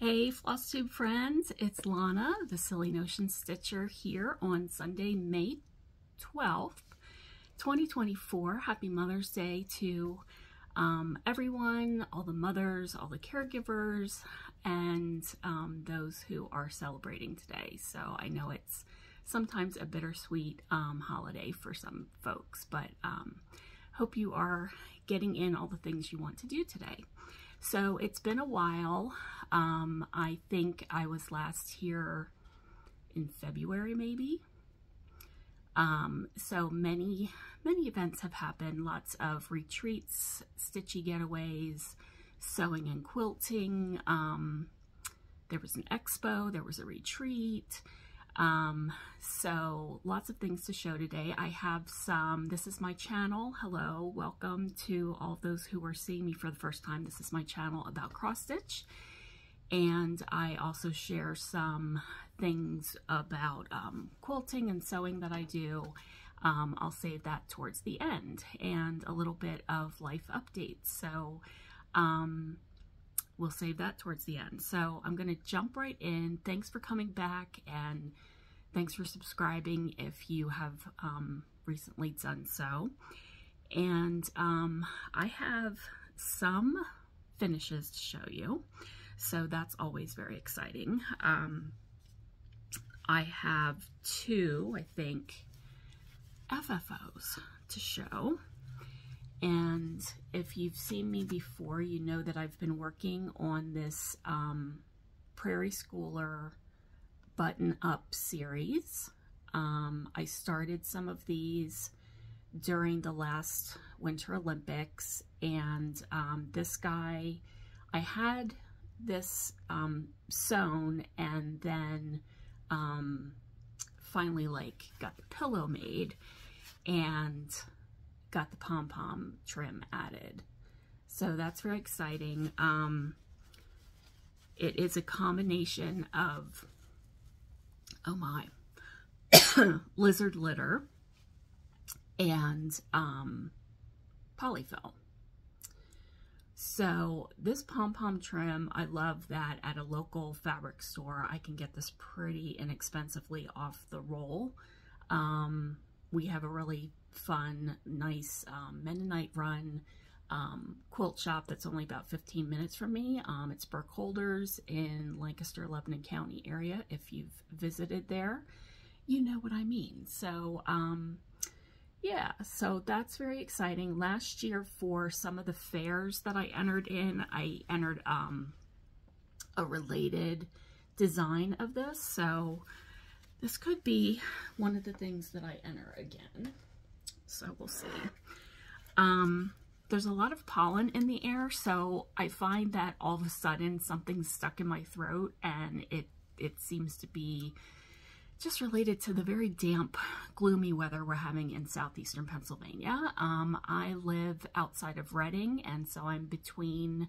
Hey FlossTube friends, it's Lana, the Silly Notion Stitcher here on Sunday, May 12th, 2024. Happy Mother's Day to um, everyone, all the mothers, all the caregivers, and um, those who are celebrating today. So I know it's sometimes a bittersweet um, holiday for some folks, but um, hope you are getting in all the things you want to do today. So it's been a while. Um, I think I was last here in February, maybe. Um, so many, many events have happened. Lots of retreats, stitchy getaways, sewing and quilting. Um, there was an expo, there was a retreat. Um, so lots of things to show today. I have some, this is my channel. Hello, welcome to all those who are seeing me for the first time. This is my channel about cross stitch. And I also share some things about um, quilting and sewing that I do. Um, I'll save that towards the end and a little bit of life updates. So um, we'll save that towards the end. So I'm going to jump right in. Thanks for coming back and thanks for subscribing if you have um, recently done so. And um, I have some finishes to show you. So that's always very exciting. Um, I have two, I think, FFOs to show. And if you've seen me before, you know that I've been working on this um, Prairie Schooler Button Up series. Um, I started some of these during the last Winter Olympics, and um, this guy, I had this um, sewn and then um, finally like got the pillow made and got the pom-pom trim added. So that's very exciting. Um, it is a combination of, oh my, lizard litter and um, polyfill. So this pom-pom trim, I love that at a local fabric store, I can get this pretty inexpensively off the roll. Um, we have a really fun, nice um, Mennonite run um, quilt shop that's only about 15 minutes from me. Um, it's Burkholders in Lancaster, Lebanon County area. If you've visited there, you know what I mean. So, um, yeah, so that's very exciting. Last year for some of the fairs that I entered in, I entered um, a related design of this. So this could be one of the things that I enter again. So we'll see. Um, there's a lot of pollen in the air, so I find that all of a sudden something's stuck in my throat and it, it seems to be just related to the very damp, gloomy weather we're having in southeastern Pennsylvania. Um, I live outside of Reading, and so I'm between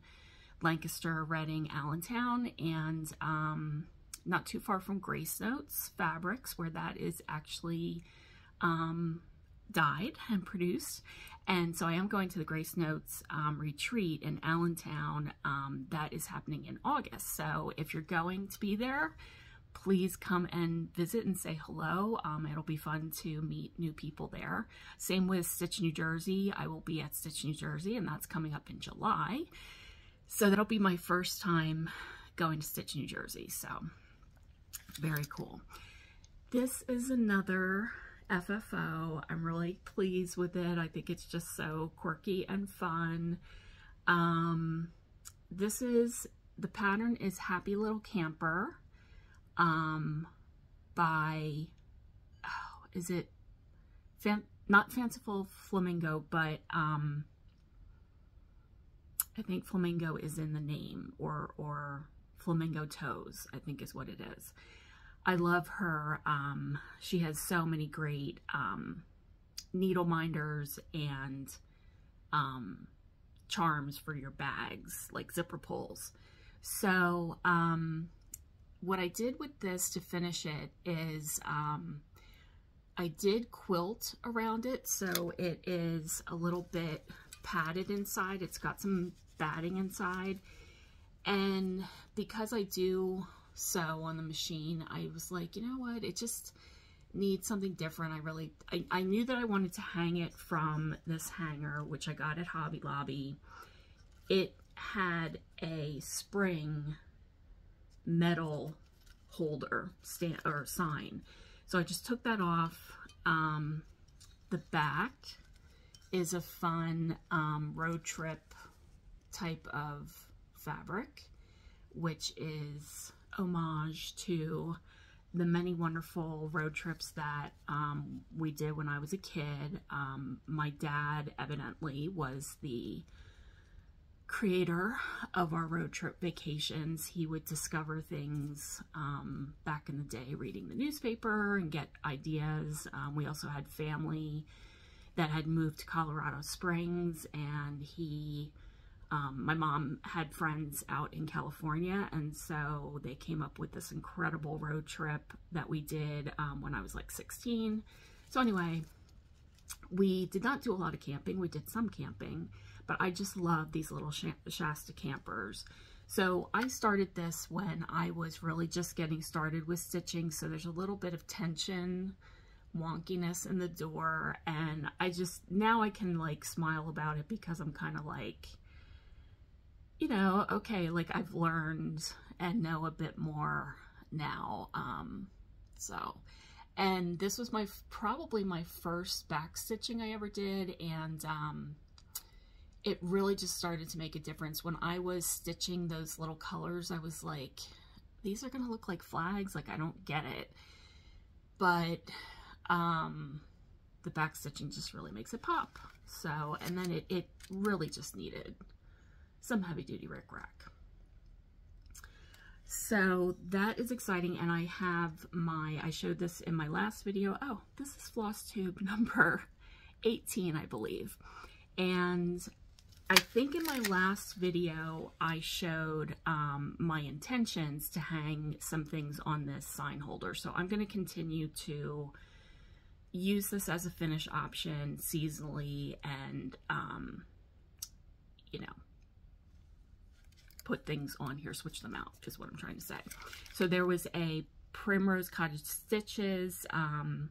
Lancaster, Reading, Allentown, and um, not too far from Grace Notes Fabrics, where that is actually um, dyed and produced. And so I am going to the Grace Notes um, retreat in Allentown. Um, that is happening in August. So if you're going to be there, please come and visit and say hello. Um, it'll be fun to meet new people there. Same with Stitch New Jersey. I will be at Stitch New Jersey, and that's coming up in July. So that'll be my first time going to Stitch New Jersey. So very cool. This is another FFO. I'm really pleased with it. I think it's just so quirky and fun. Um, this is, the pattern is Happy Little Camper um, by, oh, is it, fan, not Fanciful Flamingo, but um, I think Flamingo is in the name, or, or Flamingo Toes, I think is what it is. I love her. Um, she has so many great um, needle minders and um, charms for your bags, like zipper pulls. So um, what I did with this to finish it is um, I did quilt around it. So it is a little bit padded inside. It's got some batting inside. And because I do sew on the machine, I was like, you know what, it just needs something different. I really, I, I knew that I wanted to hang it from this hanger, which I got at Hobby Lobby. It had a spring metal holder stand or sign. So I just took that off. Um, the back is a fun um, road trip type of fabric, which is homage to the many wonderful road trips that um, we did when I was a kid. Um, my dad evidently was the creator of our road trip vacations. He would discover things um, back in the day, reading the newspaper and get ideas. Um, we also had family that had moved to Colorado Springs and he um, my mom had friends out in California, and so they came up with this incredible road trip that we did um, when I was like 16. So anyway, we did not do a lot of camping. We did some camping, but I just love these little Shasta campers. So I started this when I was really just getting started with stitching, so there's a little bit of tension, wonkiness in the door, and I just, now I can like smile about it because I'm kind of like, you know, okay, like I've learned and know a bit more now. Um, so, and this was my, probably my first back stitching I ever did. And, um, it really just started to make a difference. When I was stitching those little colors, I was like, these are going to look like flags. Like, I don't get it. But, um, the back stitching just really makes it pop. So, and then it, it really just needed some heavy duty rickrack. So that is exciting and I have my, I showed this in my last video. Oh, this is floss tube number 18, I believe. And I think in my last video, I showed um, my intentions to hang some things on this sign holder. So I'm going to continue to use this as a finish option seasonally and, um, you know, put things on here, switch them out, is what I'm trying to say. So there was a Primrose Cottage Stitches, um,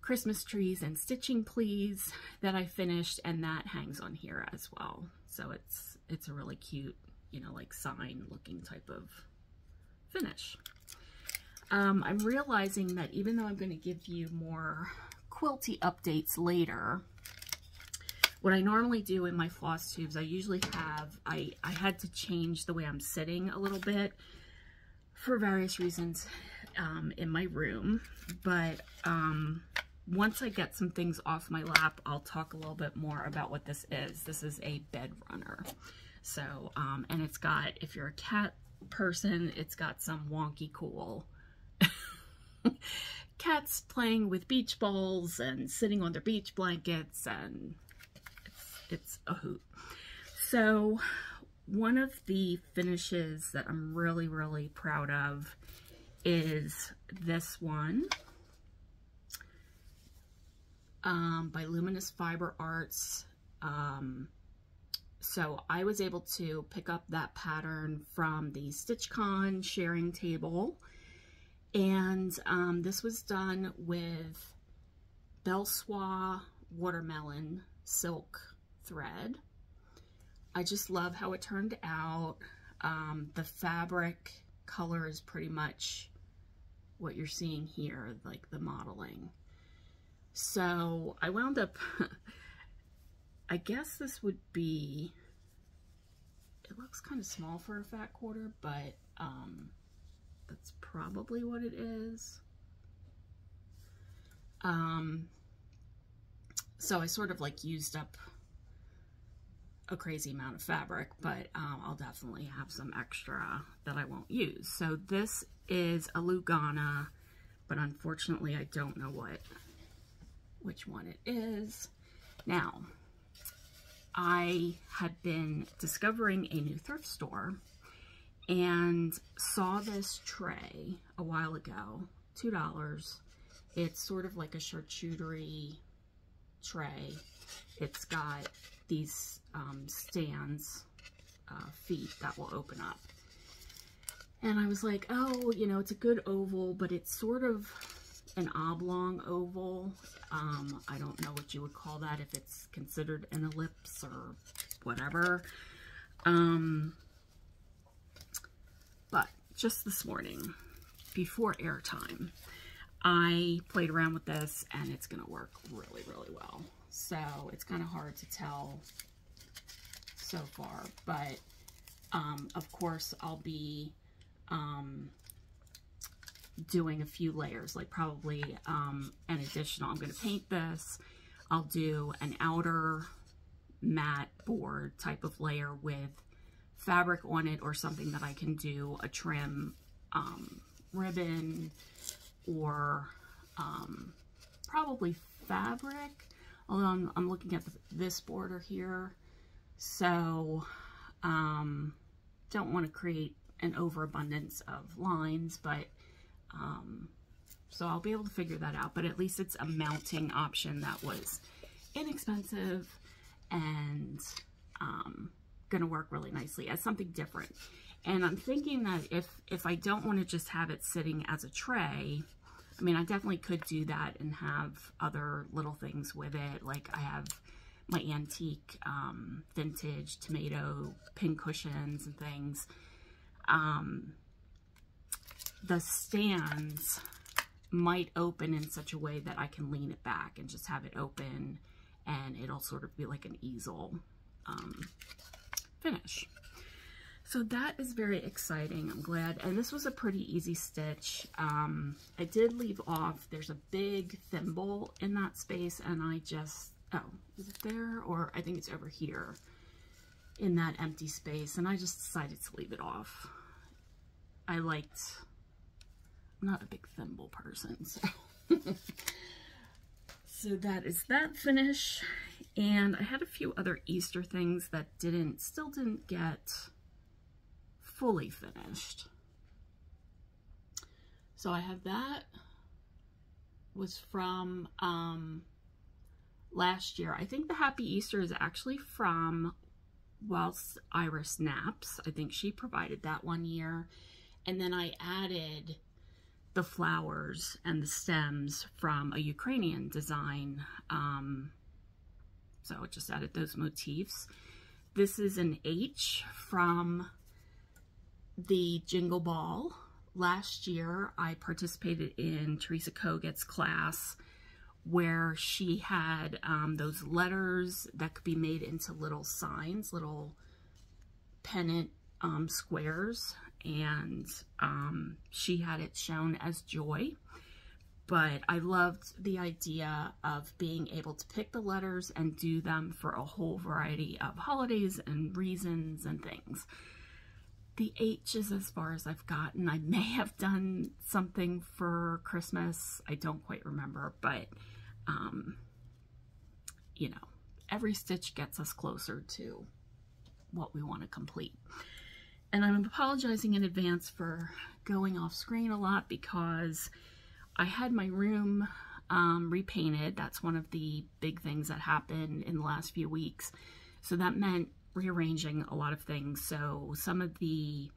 Christmas trees and stitching please that I finished and that hangs on here as well. So it's it's a really cute, you know, like sign looking type of finish. Um, I'm realizing that even though I'm going to give you more quilty updates later, what I normally do in my floss tubes, I usually have, I, I had to change the way I'm sitting a little bit for various reasons um, in my room. But um, once I get some things off my lap, I'll talk a little bit more about what this is. This is a bed runner. So, um, and it's got, if you're a cat person, it's got some wonky cool cats playing with beach balls and sitting on their beach blankets and it's a hoot. So one of the finishes that I'm really, really proud of is this one um, by Luminous Fiber Arts. Um, so I was able to pick up that pattern from the StitchCon sharing table. And um, this was done with Belle Soie Watermelon Silk thread. I just love how it turned out. Um, the fabric color is pretty much what you're seeing here, like the modeling. So I wound up, I guess this would be, it looks kind of small for a fat quarter, but um, that's probably what it is. Um, so I sort of like used up a crazy amount of fabric, but um, I'll definitely have some extra that I won't use. So this is a Lugana, but unfortunately I don't know what which one it is. Now, I had been discovering a new thrift store and saw this tray a while ago, $2. It's sort of like a charcuterie tray. It's got these um, stands uh, feet that will open up. And I was like, oh, you know, it's a good oval, but it's sort of an oblong oval. Um, I don't know what you would call that, if it's considered an ellipse or whatever. Um, but just this morning, before airtime, I played around with this and it's going to work really, really well. So it's kind of hard to tell so far, but um, of course I'll be um, doing a few layers, like probably um, an additional, I'm going to paint this. I'll do an outer matte board type of layer with fabric on it or something that I can do a trim um, ribbon or um, probably fabric. Although I'm, I'm looking at the, this border here. So um, don't want to create an overabundance of lines, but um, so I'll be able to figure that out. But at least it's a mounting option that was inexpensive and um, going to work really nicely as something different. And I'm thinking that if, if I don't want to just have it sitting as a tray, I mean, I definitely could do that and have other little things with it. Like I have my antique um, vintage tomato pin cushions and things. Um, the stands might open in such a way that I can lean it back and just have it open and it'll sort of be like an easel um, finish. So that is very exciting. I'm glad. And this was a pretty easy stitch. Um, I did leave off, there's a big thimble in that space and I just, oh, is it there? Or I think it's over here in that empty space. And I just decided to leave it off. I liked, I'm not a big thimble person, so. so that is that finish. And I had a few other Easter things that didn't, still didn't get fully finished. So I have that was from um, last year. I think the Happy Easter is actually from Whilst Iris Naps. I think she provided that one year. And then I added the flowers and the stems from a Ukrainian design. Um, so I just added those motifs. This is an H from the Jingle Ball. Last year, I participated in Teresa Kogut's class where she had um, those letters that could be made into little signs, little pennant um, squares and um, she had it shown as joy. But I loved the idea of being able to pick the letters and do them for a whole variety of holidays and reasons and things. The H is as far as I've gotten. I may have done something for Christmas. I don't quite remember, but, um, you know, every stitch gets us closer to what we want to complete. And I'm apologizing in advance for going off screen a lot because I had my room um, repainted. That's one of the big things that happened in the last few weeks. So that meant rearranging a lot of things. So some of the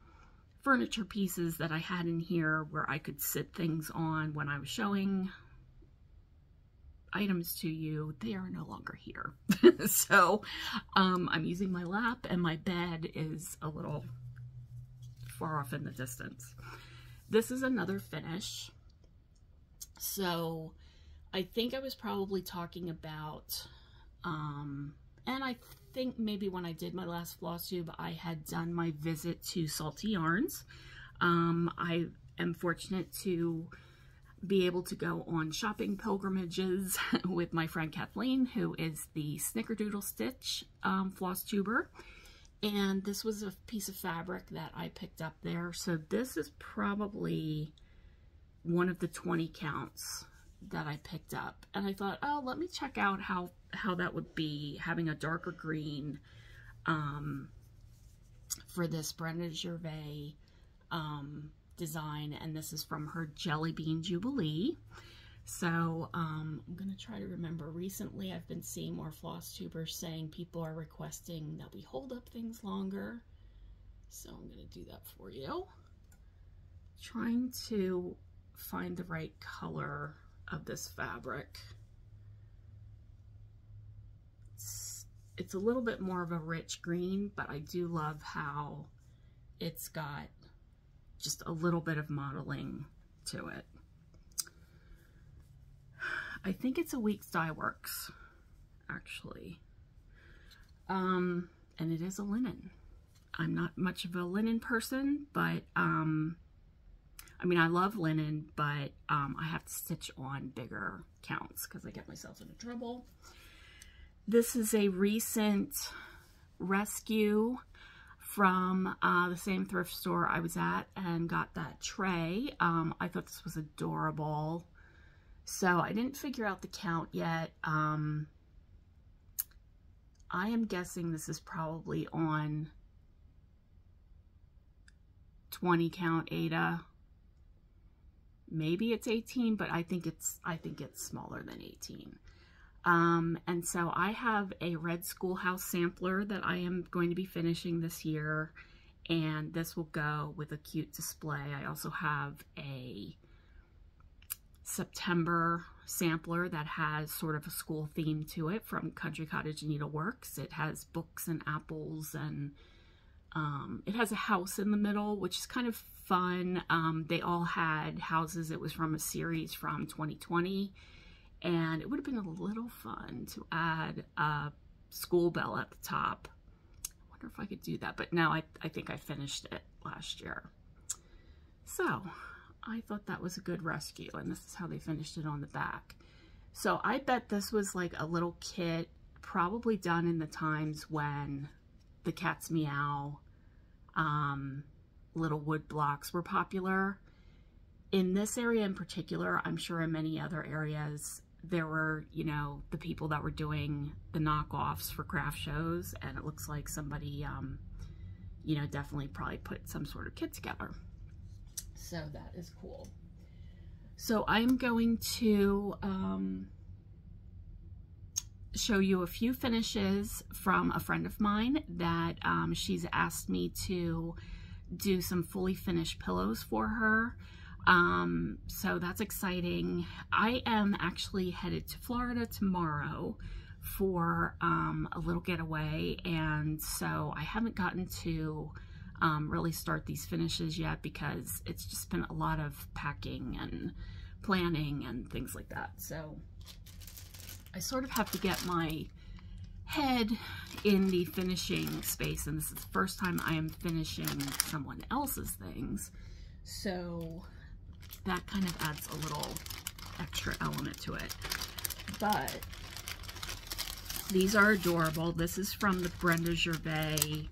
furniture pieces that I had in here where I could sit things on when I was showing items to you, they are no longer here. so um, I'm using my lap and my bed is a little far off in the distance. This is another finish. So I think I was probably talking about, um, and I think maybe when I did my last floss tube, I had done my visit to Salty Yarns. Um, I am fortunate to be able to go on shopping pilgrimages with my friend Kathleen, who is the Snickerdoodle Stitch um, floss tuber. And this was a piece of fabric that I picked up there. So this is probably one of the 20 counts that I picked up. And I thought, oh, let me check out how, how that would be having a darker green um, for this Brenda Gervais um, design. And this is from her Jelly Bean Jubilee. So um, I'm going to try to remember. Recently, I've been seeing more floss tubers saying people are requesting that we hold up things longer. So I'm going to do that for you. Trying to find the right color of this fabric. It's, it's a little bit more of a rich green, but I do love how it's got just a little bit of modeling to it. I think it's a Weeks Dye Works, actually. Um, and it is a linen. I'm not much of a linen person, but, um, I mean, I love linen, but um, I have to stitch on bigger counts because I get myself into trouble. This is a recent rescue from uh, the same thrift store I was at and got that tray. Um, I thought this was adorable. So I didn't figure out the count yet. Um, I am guessing this is probably on 20 count Aida. Maybe it's 18, but I think it's I think it's smaller than 18. Um, and so I have a red schoolhouse sampler that I am going to be finishing this year. And this will go with a cute display. I also have a September sampler that has sort of a school theme to it from Country Cottage Needleworks. It has books and apples and um, it has a house in the middle, which is kind of fun. Um, they all had houses. It was from a series from 2020 and it would have been a little fun to add a school bell at the top. I wonder if I could do that, but no, I, I think I finished it last year. So I thought that was a good rescue, and this is how they finished it on the back. So I bet this was like a little kit, probably done in the times when the Cat's Meow um, little wood blocks were popular. In this area in particular, I'm sure in many other areas, there were, you know, the people that were doing the knockoffs for craft shows, and it looks like somebody, um, you know, definitely probably put some sort of kit together. So that is cool. So I'm going to um, show you a few finishes from a friend of mine that um, she's asked me to do some fully finished pillows for her. Um, so that's exciting. I am actually headed to Florida tomorrow for um, a little getaway and so I haven't gotten to um, really start these finishes yet because it's just been a lot of packing and planning and things like that. So I sort of have to get my head in the finishing space and this is the first time I am finishing someone else's things. So that kind of adds a little extra element to it. But these are adorable. This is from the Brenda Gervais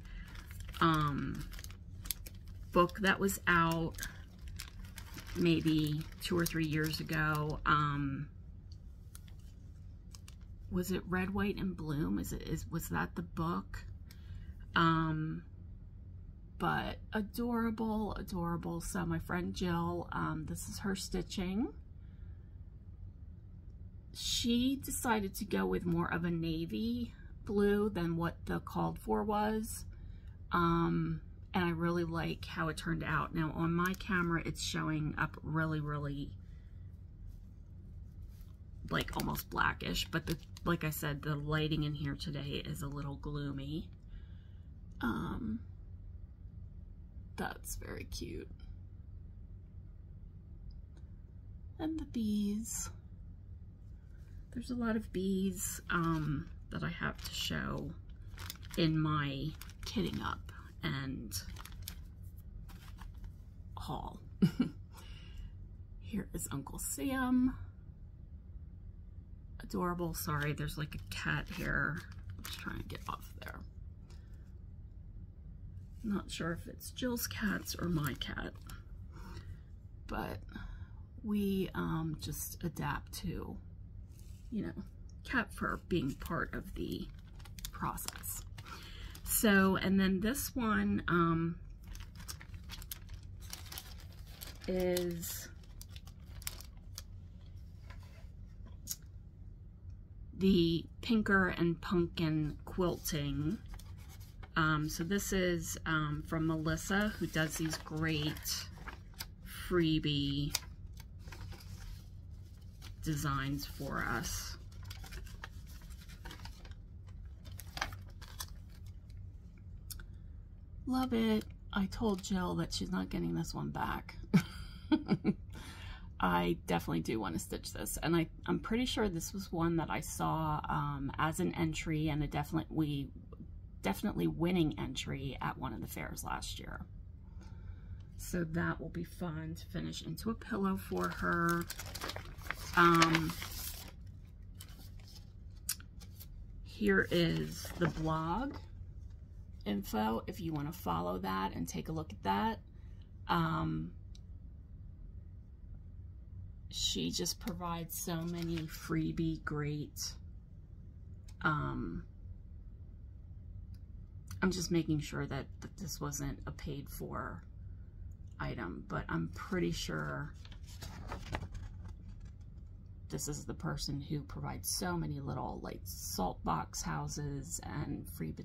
um, book that was out maybe two or three years ago. Um, was it Red, White, and Bloom? Is it is was that the book? Um, but adorable, adorable. So my friend Jill, um, this is her stitching. She decided to go with more of a navy blue than what the called for was. Um, and I really like how it turned out. Now on my camera, it's showing up really, really like almost blackish, but the, like I said, the lighting in here today is a little gloomy. Um, that's very cute. And the bees. There's a lot of bees um, that I have to show in my kitting up and haul. Here is Uncle Sam. Adorable. Sorry, there's like a cat here. I'm just trying to get off there. Not sure if it's Jill's cats or my cat, but we um, just adapt to, you know, cat fur being part of the process. So, and then this one um, is the Pinker and Pumpkin Quilting Um, so this is um, from Melissa, who does these great freebie designs for us. Love it. I told Jill that she's not getting this one back. I definitely do want to stitch this. And I, I'm pretty sure this was one that I saw um, as an entry and a definitely, we definitely winning entry at one of the fairs last year. So that will be fun to finish into a pillow for her. Um, here is the blog info if you want to follow that and take a look at that. Um, she just provides so many freebie great um, I'm just making sure that, that this wasn't a paid for item but I'm pretty sure this is the person who provides so many little like salt box houses and freebie,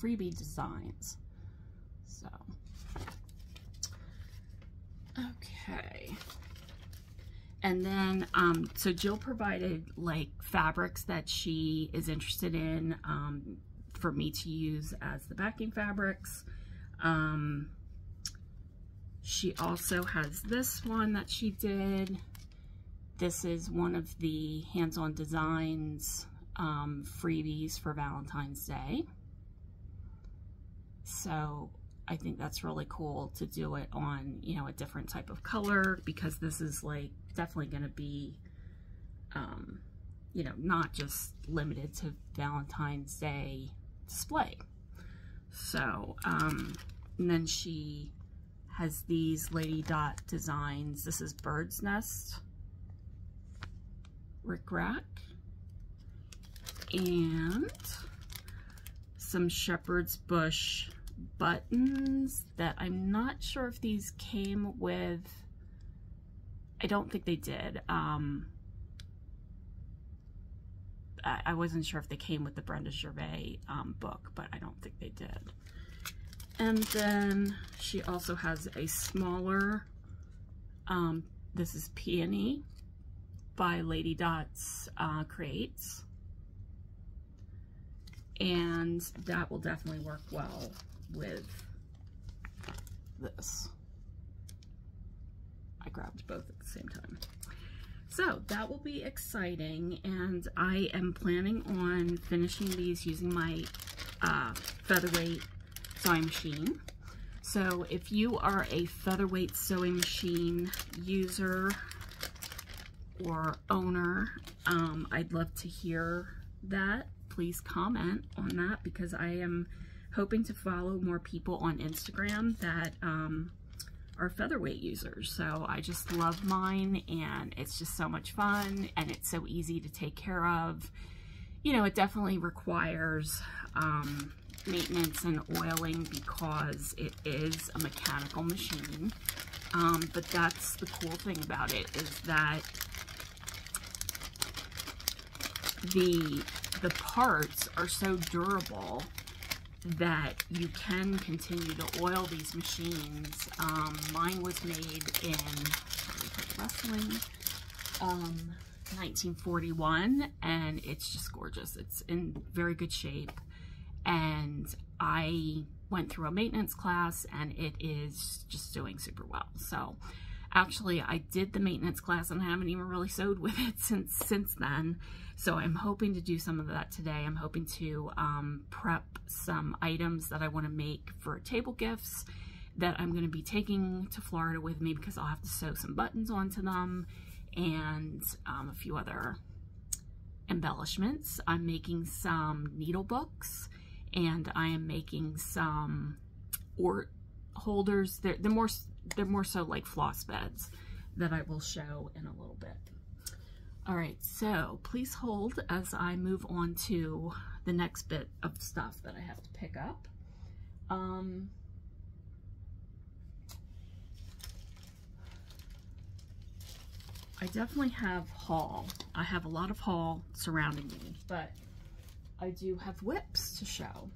freebie designs. So. Okay and then, um, so Jill provided like fabrics that she is interested in um, for me to use as the backing fabrics. Um, she also has this one that she did. This is one of the hands-on designs um, freebies for Valentine's Day. So I think that's really cool to do it on, you know, a different type of color because this is like definitely going to be, um, you know, not just limited to Valentine's Day display. So, um, and then she has these Lady Dot designs. This is Bird's Nest, Rick Rack, and some Shepherd's Bush buttons that I'm not sure if these came with, I don't think they did. Um, I, I wasn't sure if they came with the Brenda Gervais um, book, but I don't think they did. And then she also has a smaller, um, this is Peony by Lady Dots uh, Creates. And that will definitely work well with this. I grabbed both at the same time. So that will be exciting and I am planning on finishing these using my uh, featherweight sewing machine. So if you are a featherweight sewing machine user or owner, um, I'd love to hear that. Please comment on that because I am hoping to follow more people on Instagram that um, are featherweight users. So I just love mine and it's just so much fun and it's so easy to take care of. You know, it definitely requires um, maintenance and oiling because it is a mechanical machine. Um, but that's the cool thing about it is that the the parts are so durable that you can continue to oil these machines. Um, mine was made in wrestling, um, 1941, and it's just gorgeous. It's in very good shape, and I went through a maintenance class, and it is just doing super well. So Actually, I did the maintenance class and I haven't even really sewed with it since since then. So I'm hoping to do some of that today. I'm hoping to um, prep some items that I want to make for table gifts that I'm going to be taking to Florida with me because I'll have to sew some buttons onto them and um, a few other embellishments. I'm making some needle books and I am making some or holders. They're, they're more they're more so like floss beds that I will show in a little bit. All right, so please hold as I move on to the next bit of stuff that I have to pick up. Um, I definitely have haul. I have a lot of haul surrounding me, but I do have WIPs to show.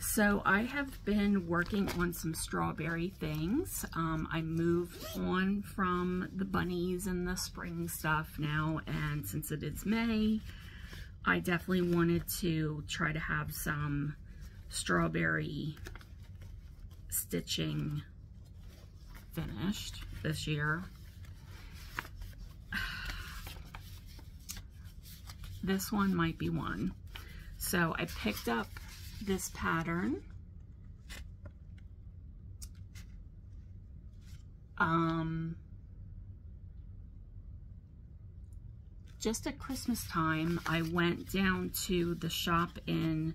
So I have been working on some strawberry things. Um, I moved on from the bunnies and the spring stuff now, and since it is May, I definitely wanted to try to have some strawberry stitching finished this year. This one might be one. So I picked up this pattern. Um, just at Christmas time, I went down to the shop in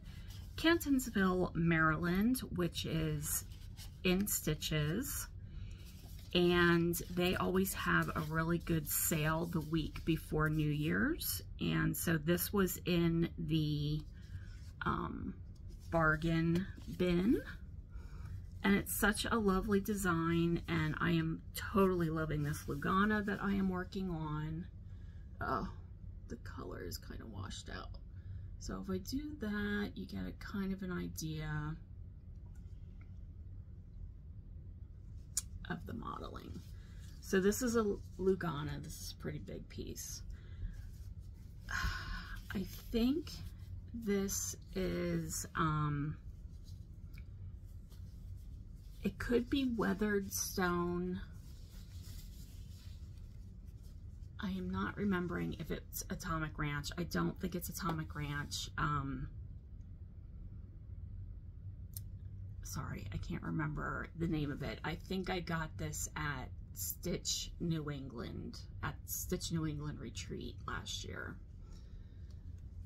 Catonsville, Maryland, which is in Stitches. And they always have a really good sale the week before New Year's. And so this was in the um, bargain bin. And it's such a lovely design, and I am totally loving this Lugana that I am working on. Oh, the color is kind of washed out. So if I do that, you get a kind of an idea of the modeling. So this is a Lugana. This is a pretty big piece. I think this is, um, it could be weathered stone. I am not remembering if it's Atomic Ranch. I don't think it's Atomic Ranch. Um, sorry, I can't remember the name of it. I think I got this at Stitch New England, at Stitch New England Retreat last year.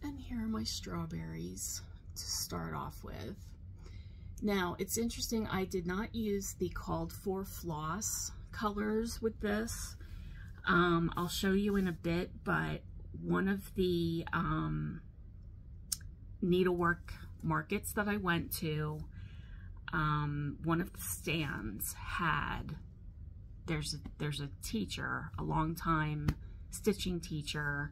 And here are my strawberries to start off with. Now, it's interesting, I did not use the called for floss colors with this. Um, I'll show you in a bit, but one of the um, needlework markets that I went to, um, one of the stands had, there's a, there's a teacher, a long time stitching teacher,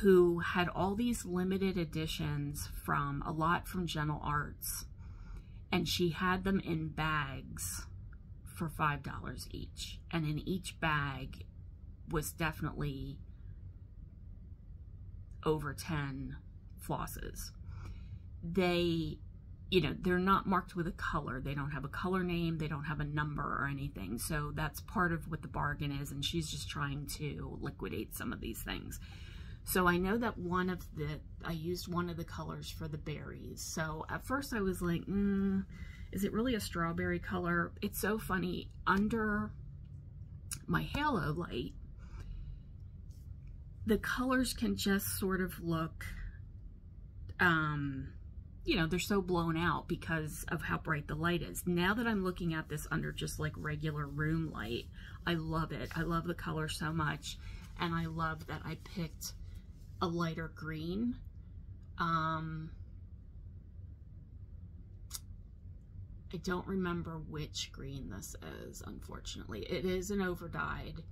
who had all these limited editions from a lot from Gentle Arts, and she had them in bags for $5 each. And in each bag was definitely over 10 flosses. They, you know, they're not marked with a color. They don't have a color name. They don't have a number or anything. So that's part of what the bargain is. And she's just trying to liquidate some of these things. So I know that one of the, I used one of the colors for the berries. So at first I was like, mm, is it really a strawberry color? It's so funny. Under my halo light, the colors can just sort of look, um, you know, they're so blown out because of how bright the light is. Now that I'm looking at this under just like regular room light, I love it. I love the color so much. And I love that I picked a lighter green. Um, I don't remember which green this is, unfortunately. It is an overdyed,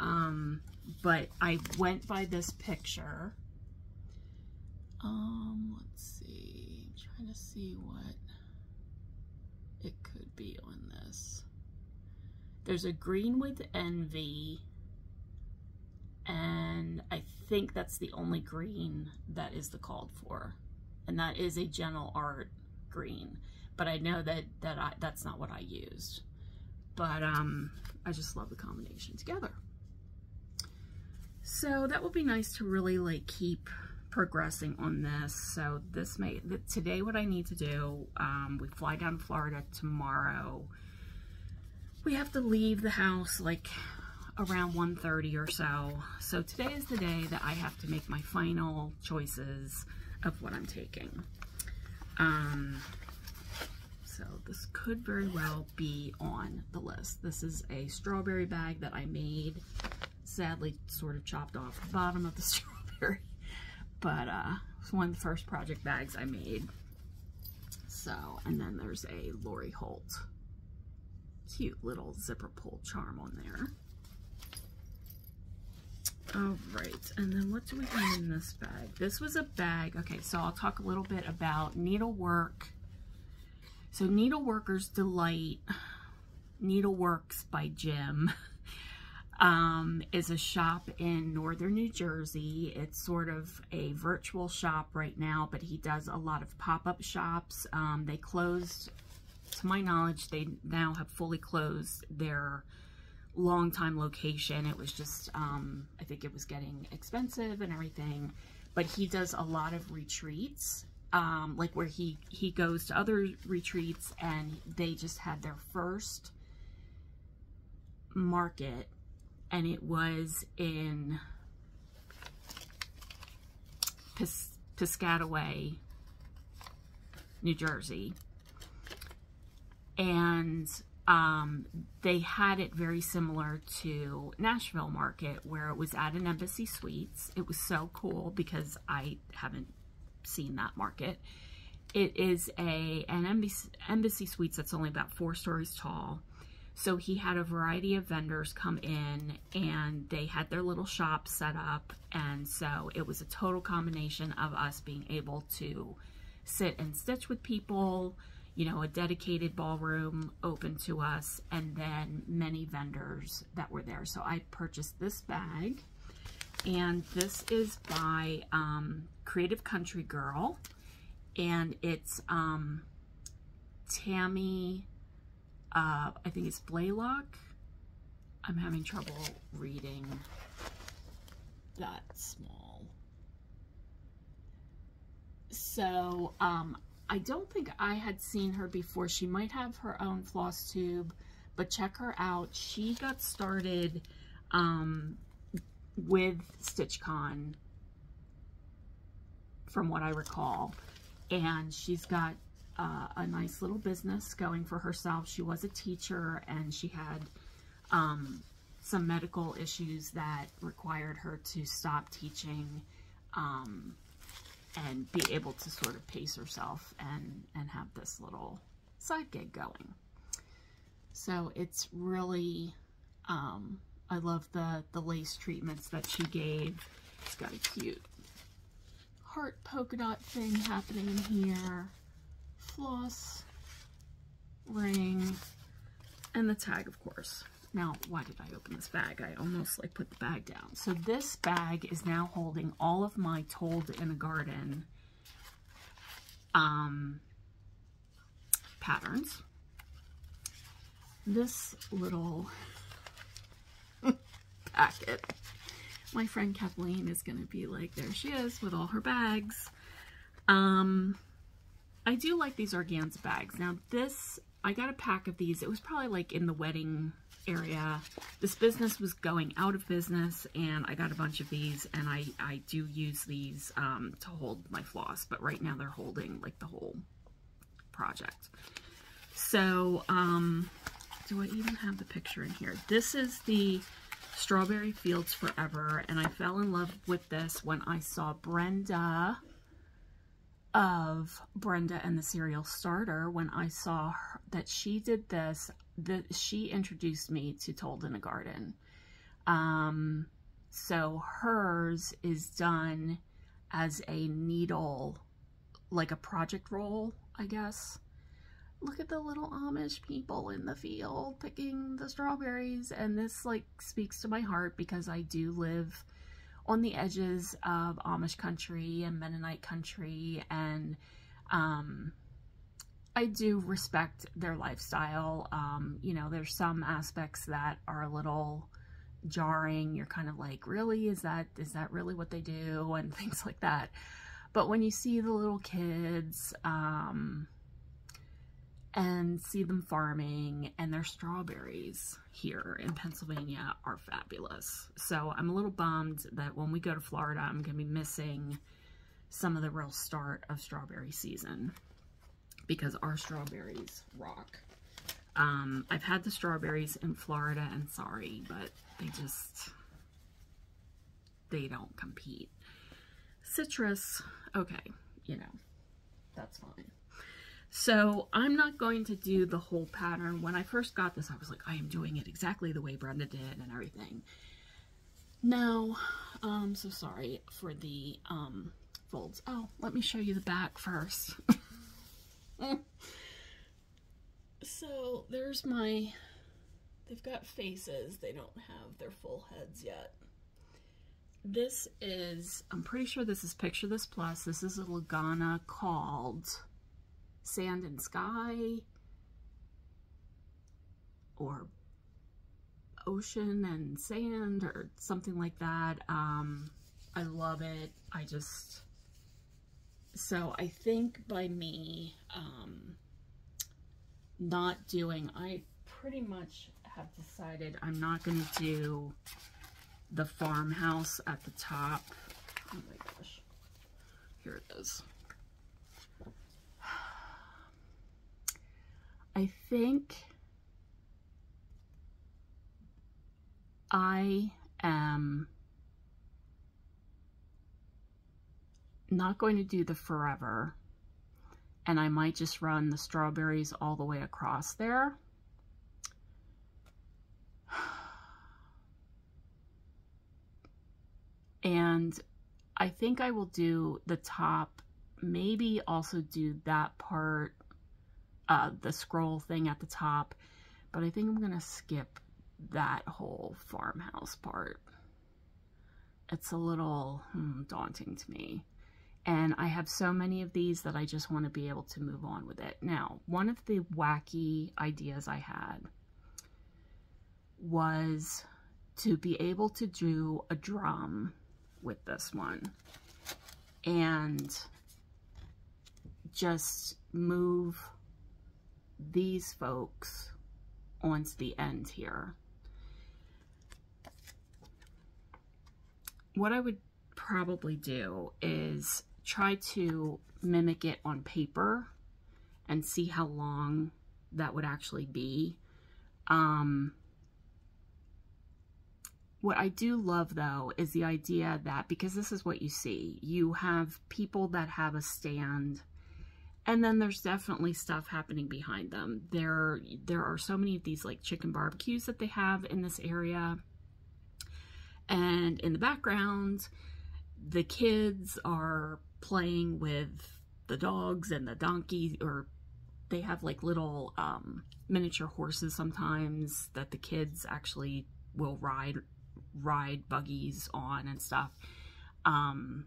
um, but I went by this picture. Um, let's see, I'm trying to see what it could be on this. There's a green with envy, and I think that's the only green that is the called for. And that is a Gentle Art green. But I know that, that I, that's not what I used. But um, I just love the combination together. So that would be nice to really like keep progressing on this. So this may, today what I need to do, um, we fly down to Florida tomorrow. We have to leave the house like around 1.30 or so. So today is the day that I have to make my final choices of what I'm taking. Um, so this could very well be on the list. This is a strawberry bag that I made. Sadly, sort of chopped off the bottom of the strawberry. But uh, it's one of the first project bags I made. So, and then there's a Lori Holt cute little zipper pull charm on there. All right, and then what do we have in this bag? This was a bag, okay, so I'll talk a little bit about needlework So Needleworker's Delight, Needleworks by Jim, um, is a shop in northern New Jersey. It's sort of a virtual shop right now, but he does a lot of pop-up shops. Um, they closed, to my knowledge, they now have fully closed their long-time location. It was just, um, I think it was getting expensive and everything. But he does a lot of retreats, um, like where he, he goes to other retreats and they just had their first market and it was in Pis Piscataway, New Jersey. And um, they had it very similar to Nashville Market, where it was at an Embassy Suites. It was so cool because I haven't seen that market. It is a an Embassy, Embassy Suites that's only about four stories tall. So he had a variety of vendors come in and they had their little shop set up. And so it was a total combination of us being able to sit and stitch with people, you know, a dedicated ballroom open to us, and then many vendors that were there. So I purchased this bag, and this is by um, Creative Country Girl, and it's um, Tammy uh, I think it's Blaylock. I'm having trouble reading that small. So, um, I don't think I had seen her before. She might have her own floss tube, but check her out. She got started um, with StitchCon, from what I recall. And she's got uh, a nice little business going for herself. She was a teacher and she had um, some medical issues that required her to stop teaching um, and be able to sort of pace herself and, and have this little side gig going. So it's really, um, I love the, the lace treatments that she gave. It's got a cute heart polka dot thing happening in here floss, ring, and the tag, of course. Now, why did I open this bag? I almost like put the bag down. So this bag is now holding all of my Told in a Garden um, patterns. This little packet, my friend Kathleen is going to be like, there she is with all her bags. Um, I do like these organza bags. Now this, I got a pack of these. It was probably like in the wedding area. This business was going out of business and I got a bunch of these and I, I do use these um, to hold my floss, but right now they're holding like the whole project. So, um, do I even have the picture in here? This is the Strawberry Fields Forever and I fell in love with this when I saw Brenda of Brenda and the Serial Starter when I saw her, that she did this, that she introduced me to Told in a Garden. Um, so hers is done as a needle, like a project roll, I guess. Look at the little Amish people in the field picking the strawberries. And this like speaks to my heart because I do live on the edges of Amish country and Mennonite country and um, I do respect their lifestyle. Um, you know, there's some aspects that are a little jarring. You're kind of like, really? Is that is that really what they do? And things like that. But when you see the little kids, um, and see them farming and their strawberries here in Pennsylvania are fabulous. So I'm a little bummed that when we go to Florida, I'm going to be missing some of the real start of strawberry season because our strawberries rock. Um, I've had the strawberries in Florida and sorry, but they just, they don't compete. Citrus, okay, you know, that's fine. So I'm not going to do the whole pattern. When I first got this, I was like, I am doing it exactly the way Brenda did and everything. No, um, so sorry for the um, folds. Oh, let me show you the back first. So there's my, they've got faces. They don't have their full heads yet. This is, I'm pretty sure this is Picture This Plus. This is a Lugana called Sand and Sky or Ocean and Sand or something like that. Um, I love it. I just, so I think by me um, not doing, I pretty much have decided I'm not going to do the farmhouse at the top. Oh my gosh. Here it is. I think I am not going to do the forever and I might just run the strawberries all the way across there. And I think I will do the top, maybe also do that part, uh, the scroll thing at the top, but I think I'm going to skip that whole farmhouse part. It's a little hmm, daunting to me. And I have so many of these that I just want to be able to move on with it. Now, one of the wacky ideas I had was to be able to do a drum with this one and just move these folks onto the end here. What I would probably do is try to mimic it on paper and see how long that would actually be. Um, what I do love though is the idea that because this is what you see, you have people that have a stand and then there's definitely stuff happening behind them. There there are so many of these like chicken barbecues that they have in this area. And in the background, the kids are playing with the dogs and the donkey or they have like little um, miniature horses sometimes that the kids actually will ride ride buggies on and stuff. Um,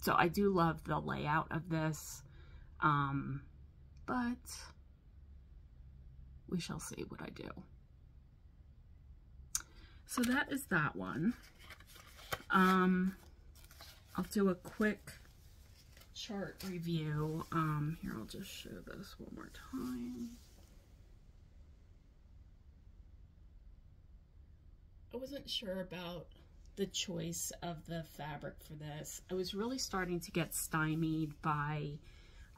so I do love the layout of this, um, but we shall see what I do. So that is that one. Um, I'll do a quick chart review. Um, here, I'll just show this one more time. I wasn't sure about the choice of the fabric for this. I was really starting to get stymied by,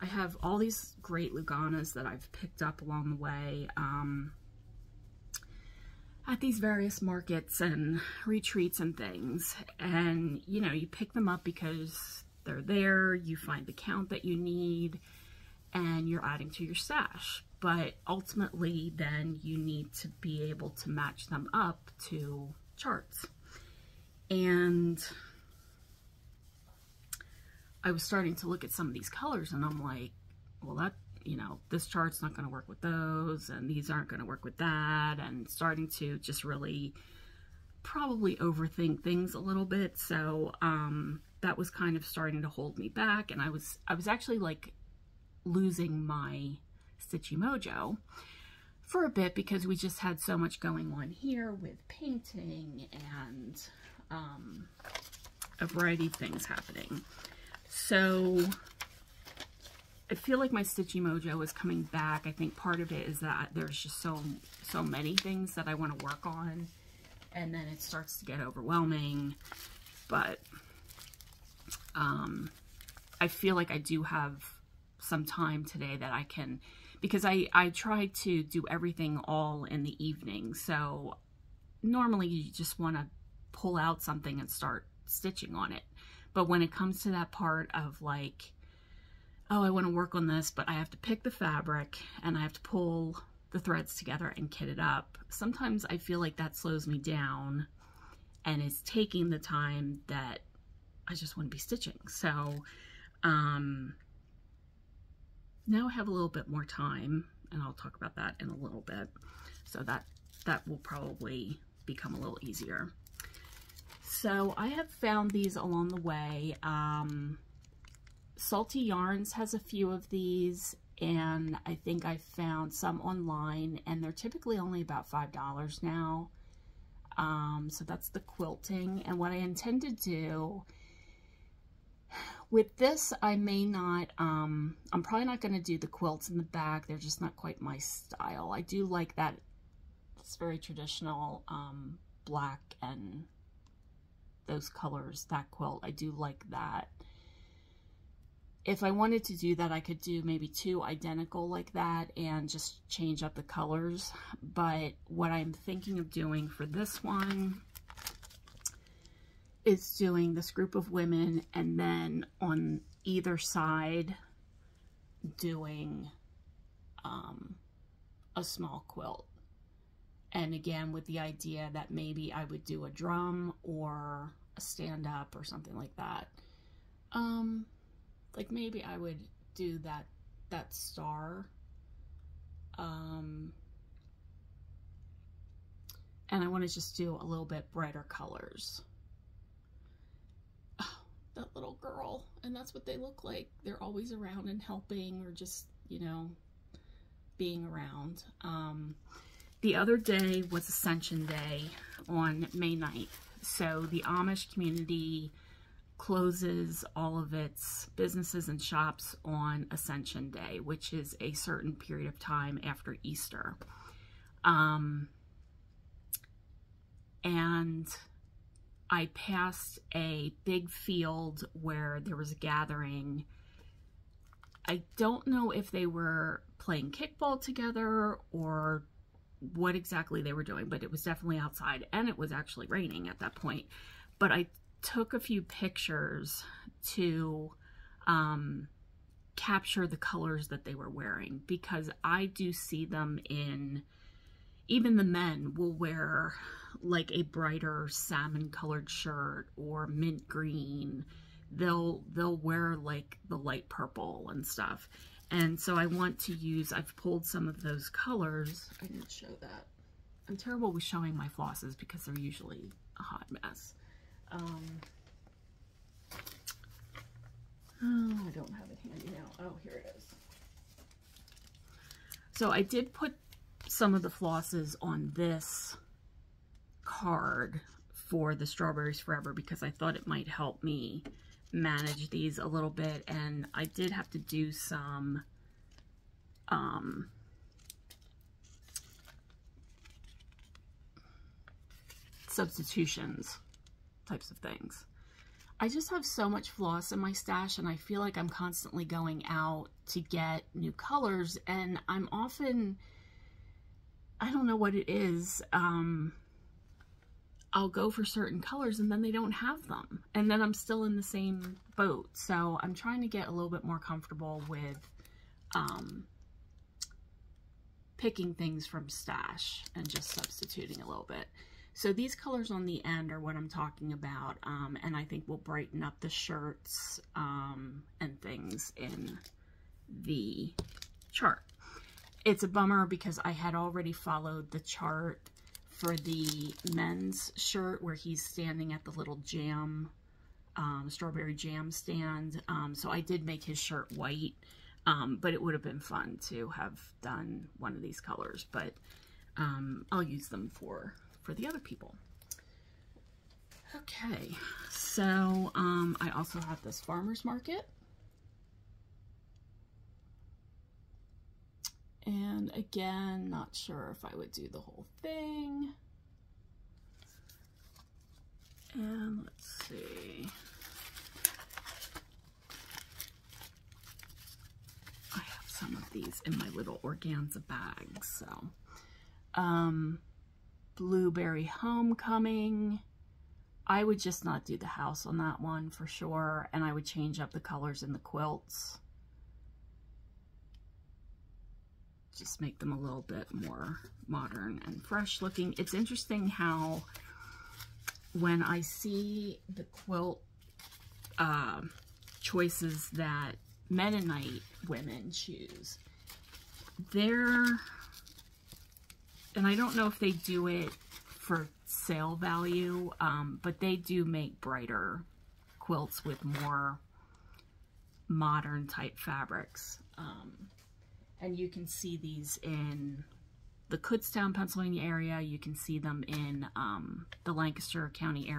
I have all these great Luganas that I've picked up along the way um, at these various markets and retreats and things. And, you know, you pick them up because they're there, you find the count that you need, and you're adding to your stash but ultimately then you need to be able to match them up to charts. And I was starting to look at some of these colors and I'm like, well, that, you know, this chart's not going to work with those and these aren't going to work with that and starting to just really probably overthink things a little bit. So, um, that was kind of starting to hold me back and I was, I was actually like losing my Stitchy Mojo for a bit because we just had so much going on here with painting and um, a variety of things happening. So I feel like my Stitchy Mojo is coming back. I think part of it is that there's just so, so many things that I want to work on and then it starts to get overwhelming. But um, I feel like I do have some time today that I can because I, I try to do everything all in the evening. So normally you just want to pull out something and start stitching on it. But when it comes to that part of like, oh, I want to work on this, but I have to pick the fabric and I have to pull the threads together and kit it up. Sometimes I feel like that slows me down and is taking the time that I just want to be stitching. So, um, now I have a little bit more time and I'll talk about that in a little bit. So that, that will probably become a little easier. So I have found these along the way. Um, Salty Yarns has a few of these and I think I found some online and they're typically only about $5 now. Um, so that's the quilting. And what I intend to do with this, I may not, um, I'm probably not going to do the quilts in the back. They're just not quite my style. I do like that. It's very traditional, um, black and those colors, that quilt. I do like that if I wanted to do that, I could do maybe two identical like that and just change up the colors. But what I'm thinking of doing for this one is doing this group of women and then on either side doing um, a small quilt. And again, with the idea that maybe I would do a drum or a stand-up or something like that. Um, like maybe I would do that that star um and I want to just do a little bit brighter colors that little girl and that's what they look like. They're always around and helping or just you know being around. Um the other day was Ascension Day on May 9th so the Amish community closes all of its businesses and shops on Ascension Day, which is a certain period of time after Easter. Um, and I passed a big field where there was a gathering. I don't know if they were playing kickball together or what exactly they were doing, but it was definitely outside and it was actually raining at that point. But I took a few pictures to um, capture the colors that they were wearing because I do see them in, even the men will wear like a brighter salmon colored shirt or mint green. They'll, they'll wear like the light purple and stuff. And so I want to use, I've pulled some of those colors. I didn't show that. I'm terrible with showing my flosses because they're usually a hot mess. Um, oh, I don't have it handy now. Oh, here it is. So I did put some of the flosses on this card for the Strawberries Forever because I thought it might help me manage these a little bit. And I did have to do some um, substitutions types of things. I just have so much floss in my stash and I feel like I'm constantly going out to get new colors and I'm often, I don't know what it is, um, I'll go for certain colors and then they don't have them. And then I'm still in the same boat. So I'm trying to get a little bit more comfortable with um, picking things from stash and just substituting a little bit. So these colors on the end are what I'm talking about, um, and I think will brighten up the shirts um, and things in the chart. It's a bummer because I had already followed the chart for the men's shirt where he's standing at the little jam, um, strawberry jam stand. Um, so I did make his shirt white, um, but it would have been fun to have done one of these colors, but um, I'll use them for for the other people. Okay, so um, I also have this farmer's market. And again, not sure if I would do the whole thing. And let's see. I have some of these in my little organza bags, so. Um, Blueberry Homecoming. I would just not do the house on that one for sure, and I would change up the colors in the quilts. Just make them a little bit more modern and fresh looking. It's interesting how when I see the quilt uh, choices that Mennonite women choose, they're, and I don't know if they do it for sale value, um, but they do make brighter quilts with more modern type fabrics. Um, and you can see these in the Kutztown, Pennsylvania area. You can see them in um, the Lancaster County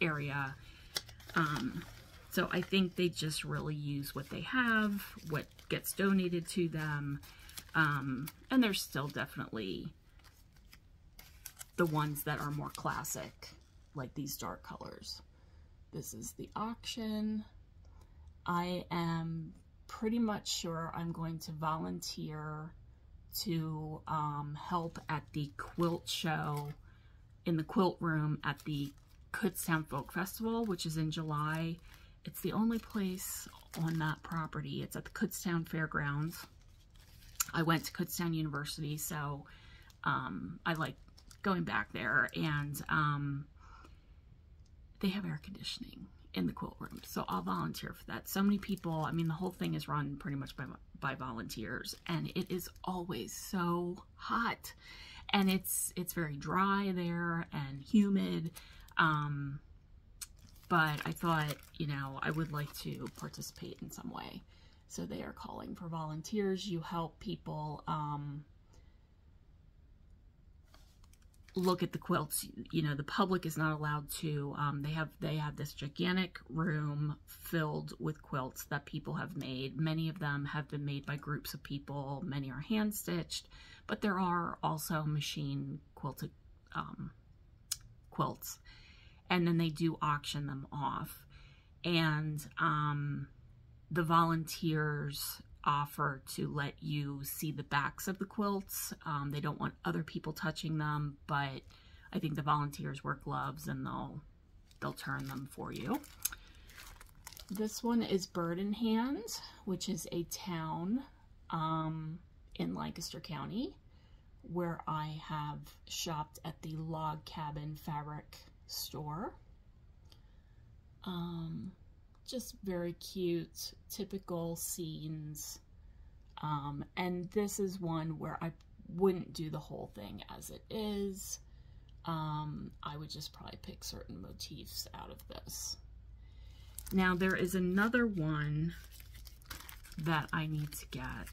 area. Um, so I think they just really use what they have, what gets donated to them. Um, and there's still definitely the ones that are more classic, like these dark colors. This is the auction. I am pretty much sure I'm going to volunteer to um, help at the quilt show in the quilt room at the Kutztown Folk Festival, which is in July. It's the only place on that property. It's at the Kutztown Fairgrounds. I went to Kutztown University, so um, I like going back there. And um, they have air conditioning in the quilt room, so I'll volunteer for that. So many people, I mean, the whole thing is run pretty much by, by volunteers, and it is always so hot. And it's it's very dry there and humid. Um, but I thought, you know, I would like to participate in some way. So they are calling for volunteers. You help people um, look at the quilts. You know, the public is not allowed to. Um, they have they have this gigantic room filled with quilts that people have made. Many of them have been made by groups of people. Many are hand stitched, but there are also machine quilted um, quilts and then they do auction them off. And um, the volunteers offer to let you see the backs of the quilts. Um, they don't want other people touching them, but I think the volunteers wear gloves and they'll they'll turn them for you. This one is Bird in Hand, which is a town um, in Lancaster County where I have shopped at the Log Cabin Fabric store. Um, just very cute, typical scenes. Um, and this is one where I wouldn't do the whole thing as it is. Um, I would just probably pick certain motifs out of this. Now there is another one that I need to get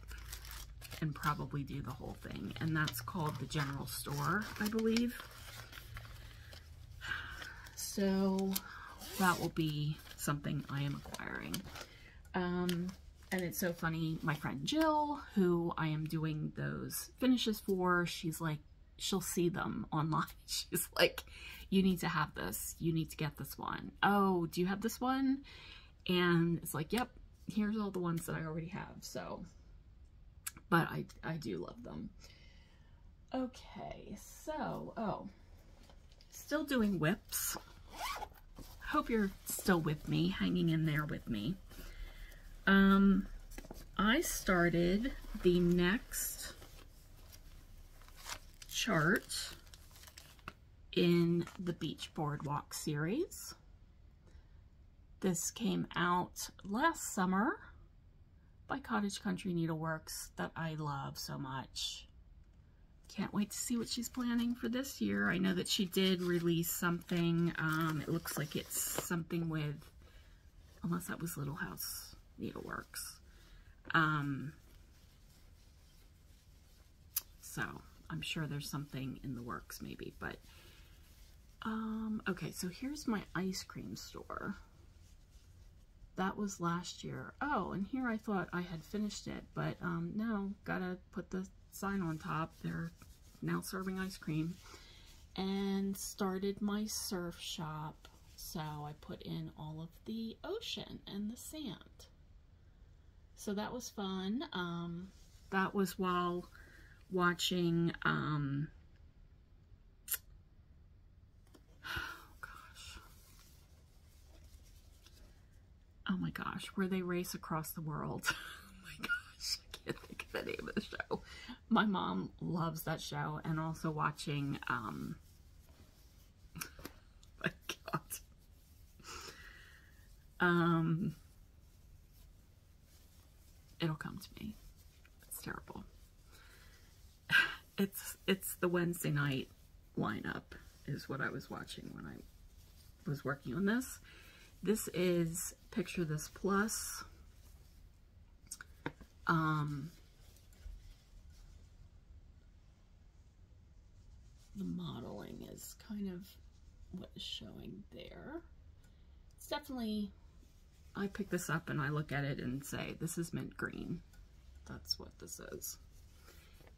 and probably do the whole thing, and that's called the General Store, I believe. So that will be something I am acquiring. Um, and it's so funny, my friend Jill, who I am doing those finishes for, she's like, she'll see them online. She's like, you need to have this. You need to get this one. Oh, do you have this one? And it's like, yep, here's all the ones that I already have. So, but I, I do love them. Okay, so, oh, still doing WIPs hope you're still with me, hanging in there with me. Um, I started the next chart in the Beach Boardwalk series. This came out last summer by Cottage Country Needleworks that I love so much. Can't wait to see what she's planning for this year. I know that she did release something. Um, it looks like it's something with, unless that was Little House Needleworks. Um, so I'm sure there's something in the works maybe, but um, okay, so here's my ice cream store. That was last year. Oh, and here I thought I had finished it, but um, no, gotta put the sign on top. They're now serving ice cream. And started my surf shop. So I put in all of the ocean and the sand. So that was fun. Um, that was while watching um, oh gosh oh my gosh where they race across the world oh my gosh I can't think of the name of the show my mom loves that show and also watching, um, my God. Um, it'll come to me. It's terrible. it's it's the Wednesday night lineup is what I was watching when I was working on this. This is Picture This Plus. Um, the modeling is kind of what is showing there. It's definitely, I pick this up and I look at it and say, this is mint green. That's what this is.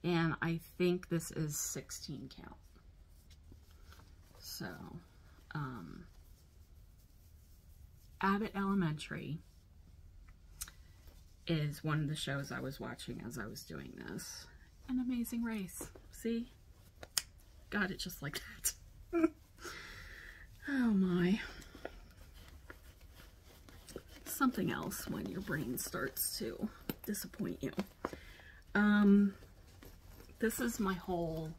And I think this is 16 count. So, um, Abbott Elementary is one of the shows I was watching as I was doing this. An Amazing Race. See? Got it just like that. oh my. Something else when your brain starts to disappoint you. Um, this is my whole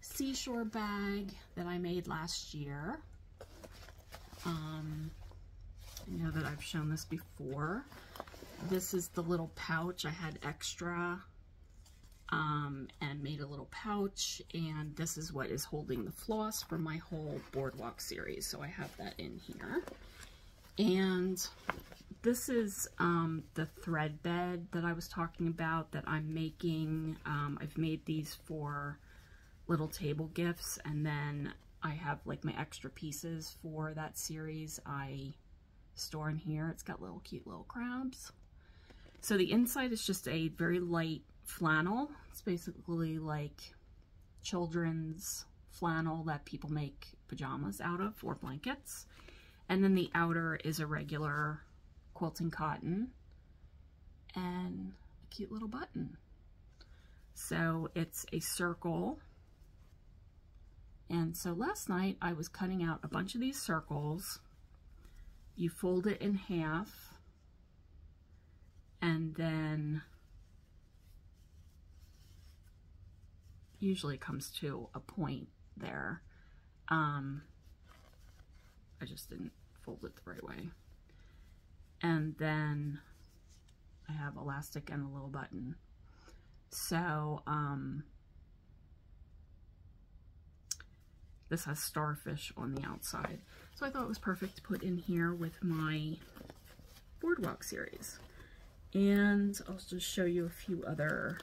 seashore bag that I made last year. Um, I know that I've shown this before. This is the little pouch I had extra um, and made a little pouch and this is what is holding the floss for my whole boardwalk series. So I have that in here. And this is um, the thread bed that I was talking about that I'm making. Um, I've made these for little table gifts and then I have like my extra pieces for that series I store in here. It's got little cute little crabs. So the inside is just a very light flannel. It's basically like children's flannel that people make pajamas out of or blankets. And then the outer is a regular quilting cotton and a cute little button. So it's a circle. And so last night I was cutting out a bunch of these circles. You fold it in half and then usually comes to a point there. Um, I just didn't fold it the right way. And then I have elastic and a little button. So, um, this has starfish on the outside. So I thought it was perfect to put in here with my Boardwalk series. And I'll just show you a few other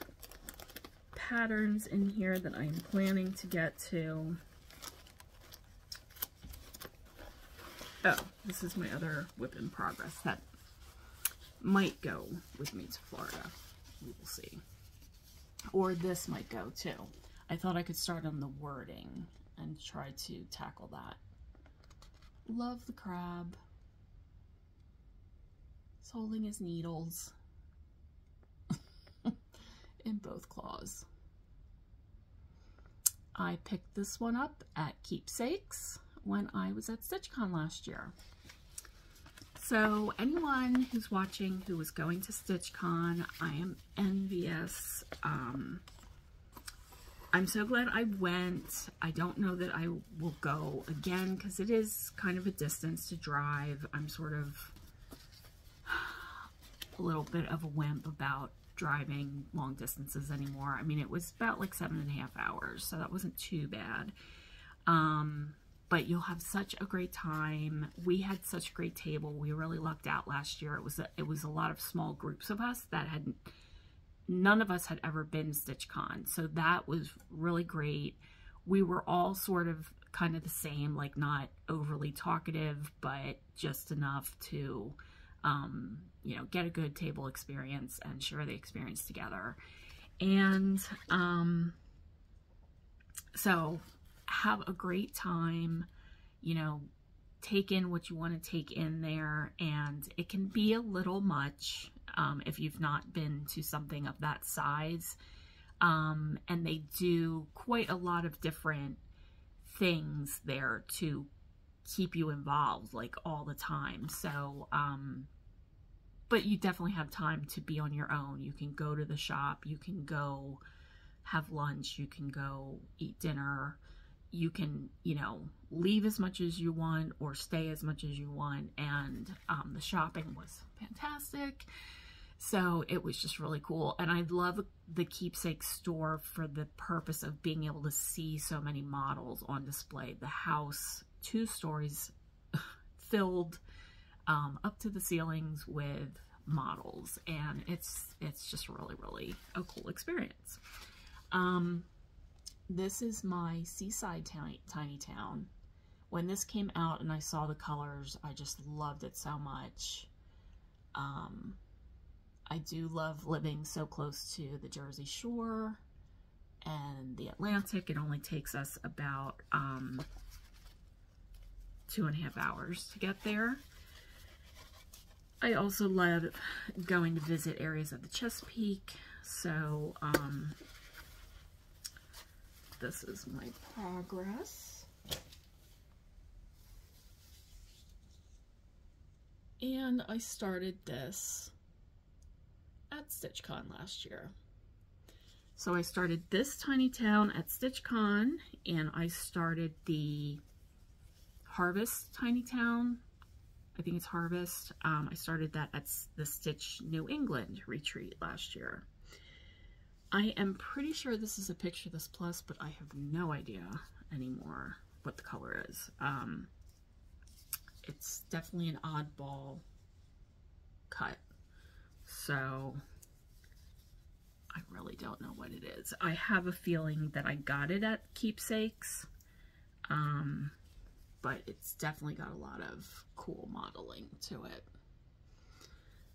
patterns in here that I'm planning to get to. Oh, this is my other WIP in progress that might go with me to Florida. We will see. Or this might go too. I thought I could start on the wording and try to tackle that. Love the crab. He's holding his needles in both claws. I picked this one up at Keepsakes when I was at StitchCon last year. So anyone who's watching who was going to StitchCon, I am envious. Um, I'm so glad I went. I don't know that I will go again because it is kind of a distance to drive. I'm sort of a little bit of a wimp about driving long distances anymore. I mean, it was about like seven and a half hours, so that wasn't too bad. Um, but you'll have such a great time. We had such a great table. We really lucked out last year. It was a, it was a lot of small groups of us that had none of us had ever been StitchCon, so that was really great. We were all sort of kind of the same, like not overly talkative, but just enough to um, you know, get a good table experience and share the experience together. And um, so have a great time, you know, take in what you want to take in there. And it can be a little much um, if you've not been to something of that size. Um, and they do quite a lot of different things there to keep you involved like all the time. So, um, but you definitely have time to be on your own. You can go to the shop, you can go have lunch, you can go eat dinner, you can, you know, leave as much as you want or stay as much as you want. And um, the shopping was fantastic. So it was just really cool. And I love the keepsake store for the purpose of being able to see so many models on display. The house, two stories filled um, up to the ceilings with models. And it's, it's just really, really a cool experience. Um, this is my seaside tiny, tiny town. When this came out and I saw the colors, I just loved it so much. Um, I do love living so close to the Jersey Shore and the Atlantic. It only takes us about um, two and a half hours to get there. I also love going to visit areas of the Chesapeake. So um, this is my progress. And I started this at StitchCon last year. So I started this tiny town at StitchCon and I started the Harvest Tiny Town. I think it's Harvest. Um, I started that at the Stitch New England retreat last year. I am pretty sure this is a Picture This Plus, but I have no idea anymore what the color is. Um, it's definitely an oddball cut. So I really don't know what it is. I have a feeling that I got it at Keepsakes. Um, but it's definitely got a lot of cool modeling to it.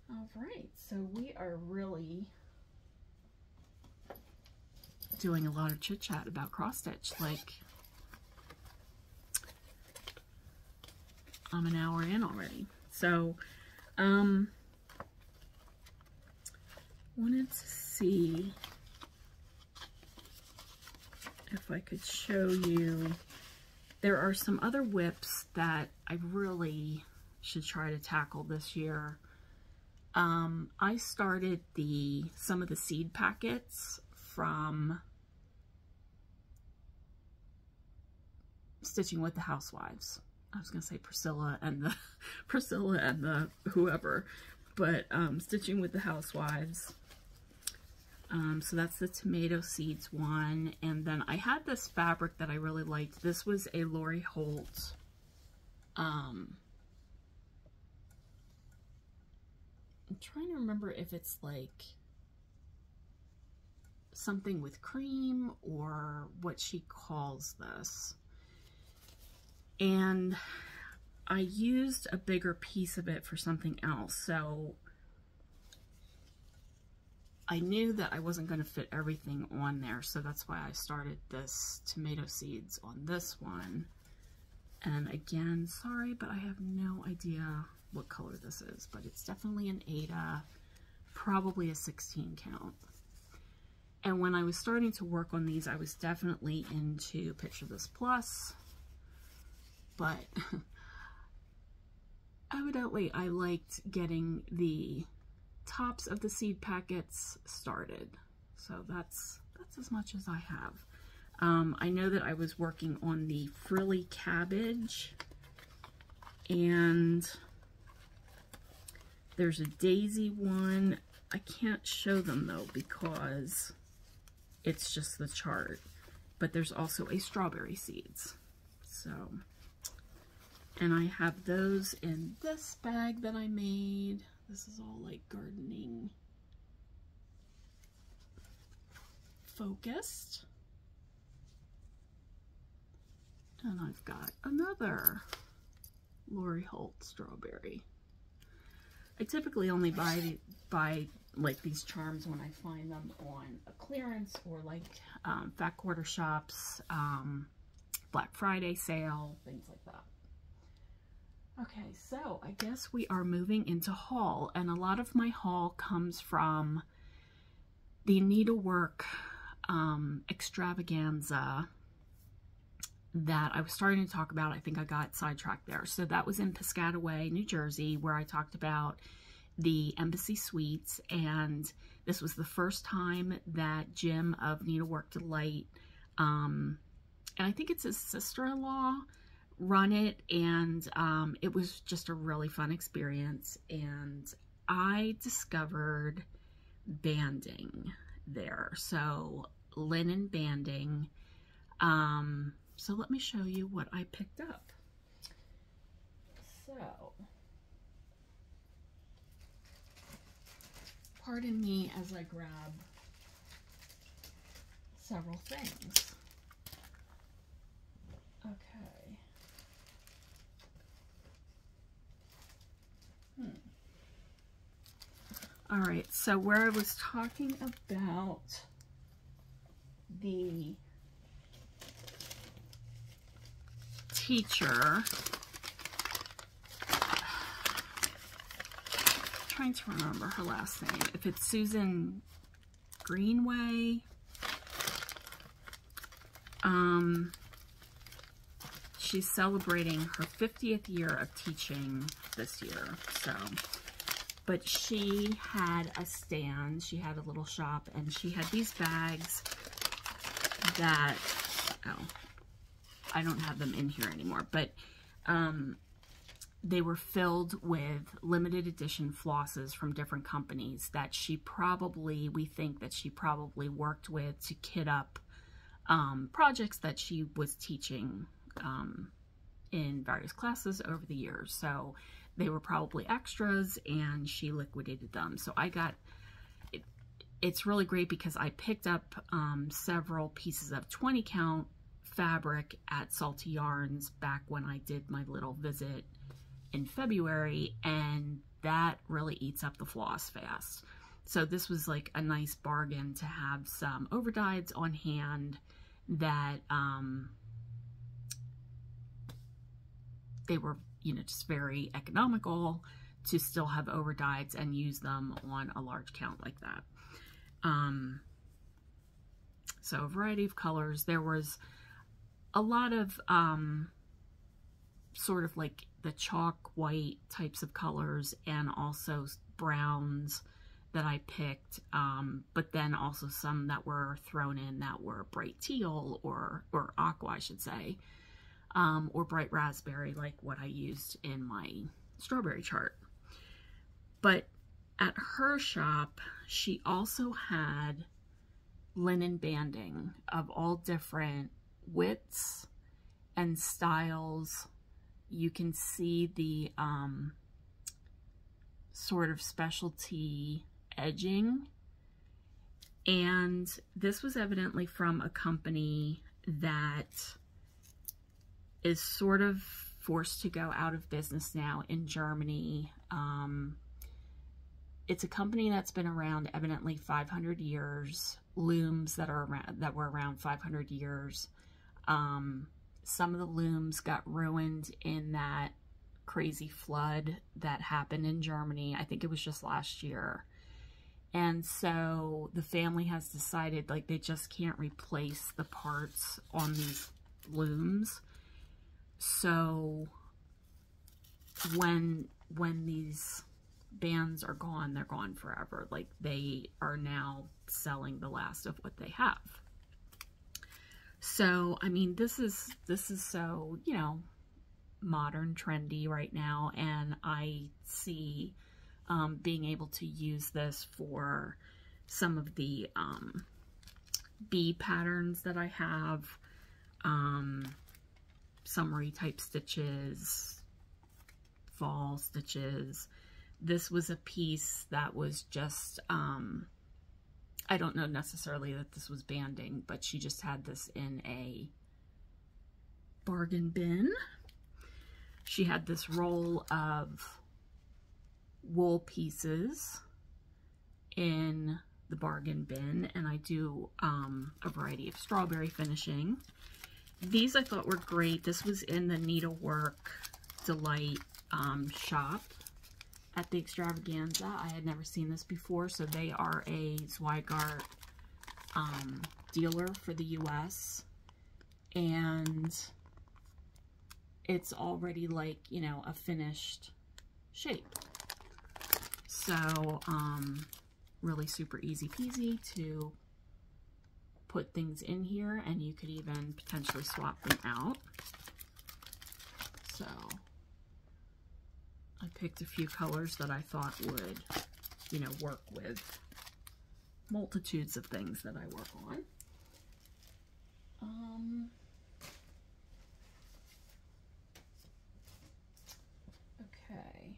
All right, so we are really doing a lot of chit chat about cross stitch. Like, I'm an hour in already. So, um, wanted to see if I could show you. There are some other WIPs that I really should try to tackle this year. Um, I started the some of the seed packets from Stitching with the Housewives. I was going to say Priscilla and the Priscilla and the whoever, but um, Stitching with the Housewives. Um, so that's the tomato seeds one. And then I had this fabric that I really liked. This was a Lori Holt. Um, I'm trying to remember if it's like something with cream or what she calls this. And I used a bigger piece of it for something else. So I knew that I wasn't going to fit everything on there, so that's why I started this tomato seeds on this one. And again, sorry, but I have no idea what color this is, but it's definitely an Aida, probably a 16 count. And when I was starting to work on these, I was definitely into Picture This Plus, but evidently I liked getting the tops of the seed packets started. So that's, that's as much as I have. Um, I know that I was working on the frilly cabbage and there's a daisy one. I can't show them though because it's just the chart. But there's also a strawberry seeds. So, and I have those in this bag that I made. This is all like gardening focused. And I've got another Lori Holt strawberry. I typically only buy buy like these charms when I find them on a clearance or like um, fat quarter shops, um, Black Friday sale, things like that. Okay, so I guess we are moving into haul, and a lot of my haul comes from the needlework um, extravaganza that I was starting to talk about. I think I got sidetracked there. So that was in Piscataway, New Jersey, where I talked about the Embassy Suites, and this was the first time that Jim of Needlework Delight, um, and I think it's his sister-in-law, run it and um, it was just a really fun experience and I discovered banding there. So linen banding. Um, so let me show you what I picked up. So, pardon me as I grab several things. Okay. Hmm. All right, so where I was talking about the teacher, trying to remember her last name. If it's Susan Greenway, um, she's celebrating her 50th year of teaching this year. So, but she had a stand, she had a little shop, and she had these bags that, oh, I don't have them in here anymore, but um, they were filled with limited edition flosses from different companies that she probably, we think that she probably worked with to kit up um, projects that she was teaching um, in various classes over the years. So they were probably extras and she liquidated them. So I got, it, it's really great because I picked up um, several pieces of 20 count fabric at Salty Yarns back when I did my little visit in February and that really eats up the floss fast. So this was like a nice bargain to have some overdyes on hand that um, they were, you know, just very economical to still have overdyes and use them on a large count like that. Um, so a variety of colors. There was a lot of um, sort of like the chalk white types of colors and also browns that I picked, um, but then also some that were thrown in that were bright teal or, or aqua, I should say, um, or bright raspberry, like what I used in my strawberry chart. But at her shop, she also had linen banding of all different widths and styles. You can see the um, sort of specialty edging. And this was evidently from a company that is sort of forced to go out of business now in Germany. Um, it's a company that's been around evidently 500 years. Looms that are around, that were around 500 years. Um, some of the looms got ruined in that crazy flood that happened in Germany. I think it was just last year. And so the family has decided like they just can't replace the parts on these looms. So when when these bands are gone, they're gone forever. Like they are now selling the last of what they have. So, I mean, this is this is so, you know, modern trendy right now and I see um, being able to use this for some of the um, patterns that I have, um, summery type stitches, fall stitches. This was a piece that was just, um, I don't know necessarily that this was banding, but she just had this in a bargain bin. She had this roll of wool pieces in the bargain bin and I do um, a variety of strawberry finishing. These I thought were great. This was in the Needlework Delight um, shop at the Extravaganza. I had never seen this before, so they are a Zweigart um, dealer for the U.S. And it's already like, you know, a finished shape. So, um, really super easy peasy to put things in here and you could even potentially swap them out. So, I picked a few colors that I thought would, you know, work with multitudes of things that I work on. Um, okay.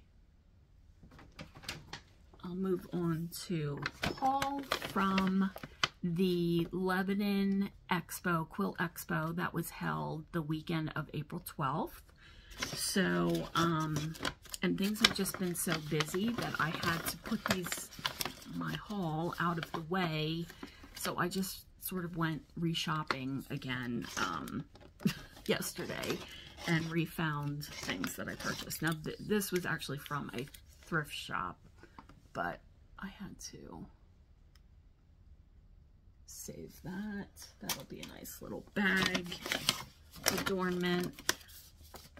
I'll move on to haul from the Lebanon Expo, Quilt Expo that was held the weekend of April 12th. So, um, and things have just been so busy that I had to put these, my haul out of the way. So I just sort of went reshopping again um, yesterday and refound things that I purchased. Now, th this was actually from a thrift shop, but I had to save that. That'll be a nice little bag adornment.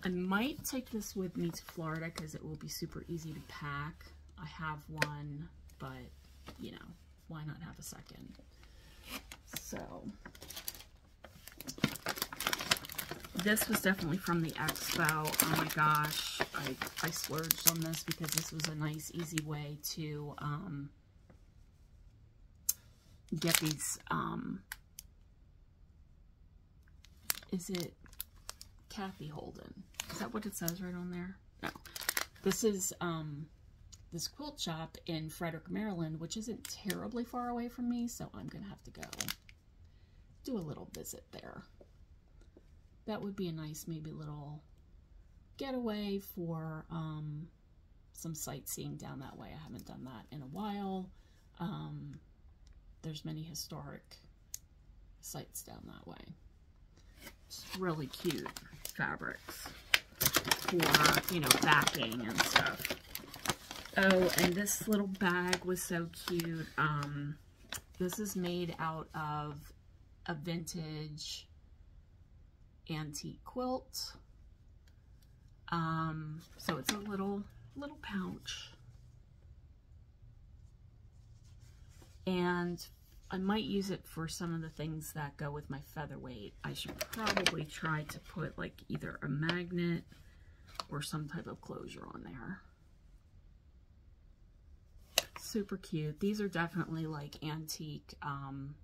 I might take this with me to Florida because it will be super easy to pack. I have one, but, you know, why not have a second? So, this was definitely from the expo. Oh my gosh, I, I splurged on this because this was a nice, easy way to um, get these, um, is it Kathy Holden? Is that what it says right on there? No. This is um, this quilt shop in Frederick, Maryland, which isn't terribly far away from me, so I'm going to have to go do a little visit there. That would be a nice, maybe little getaway for um, some sightseeing down that way. I haven't done that in a while. Um, there's many historic sites down that way. It's really cute fabrics for, you know, backing and stuff. Oh, and this little bag was so cute. Um, this is made out of a vintage antique quilt. Um, so it's a little, little pouch. And I might use it for some of the things that go with my featherweight. I should probably try to put like either a magnet or some type of closure on there. Super cute. These are definitely like antique um,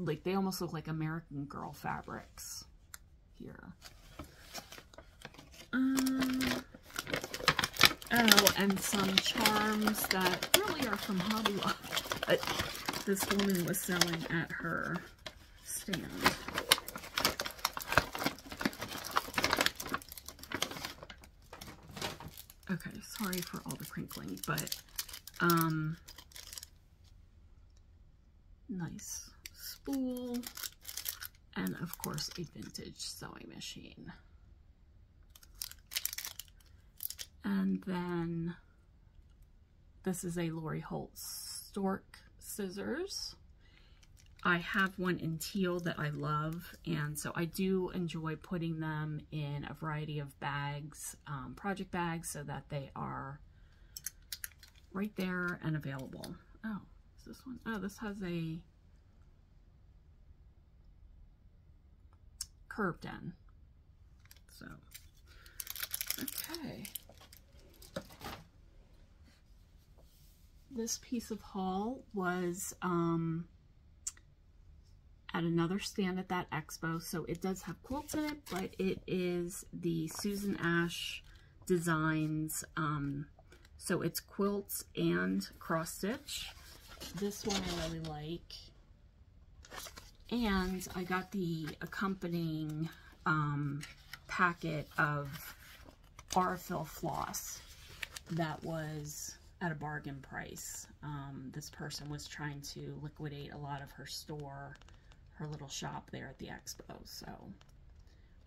like they almost look like American Girl fabrics here. Um, oh, and some charms that really are from Hobby Lobby this woman was selling at her stand. Okay, sorry for all the crinkling, but um, nice spool, and of course a vintage sewing machine. And then this is a Lori Holt's Stork scissors. I have one in teal that I love, and so I do enjoy putting them in a variety of bags, um, project bags, so that they are right there and available. Oh, is this one? Oh, this has a curved end. So, okay. This piece of haul was um, at another stand at that expo. So it does have quilts in it, but it is the Susan Ash Designs. Um, so it's quilts and cross stitch. This one I really like. And I got the accompanying um, packet of Aurifil floss that was at a bargain price. Um, this person was trying to liquidate a lot of her store, her little shop there at the expo. So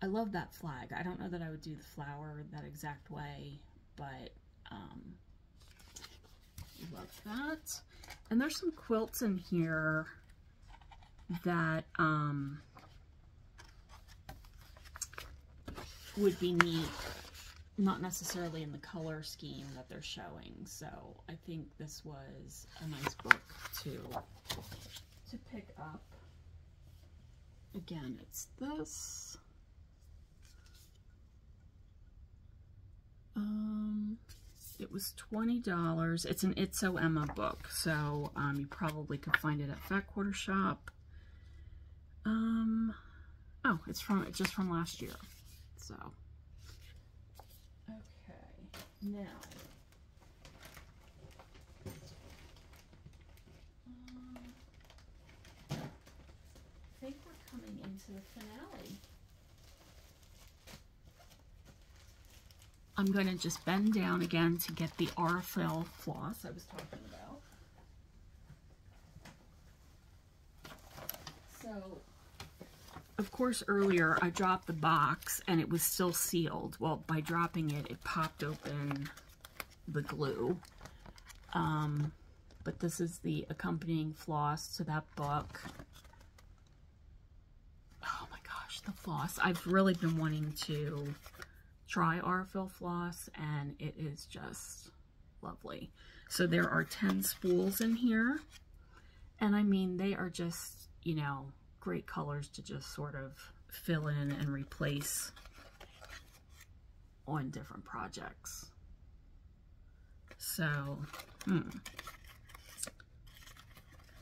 I love that flag. I don't know that I would do the flower that exact way, but um, love that. And there's some quilts in here that um, would be neat, not necessarily in the color scheme that they're showing. So I think this was a nice book to, to pick up. Again, it's this. Um, it was $20. It's an It's Sew Emma book, so um, you probably could find it at Fat Quarter Shop. Um, oh, it's from it's just from last year, so now. Um, I think we're coming into the finale. I'm going to just bend down again to get the Aurifil floss I was talking about. So, course, earlier I dropped the box and it was still sealed. Well, by dropping it, it popped open the glue. Um, but this is the accompanying floss to that book. Oh my gosh, the floss. I've really been wanting to try Aurifil floss and it is just lovely. So there are 10 spools in here and I mean they are just, you know, great colors to just sort of fill in and replace on different projects. So, hmm,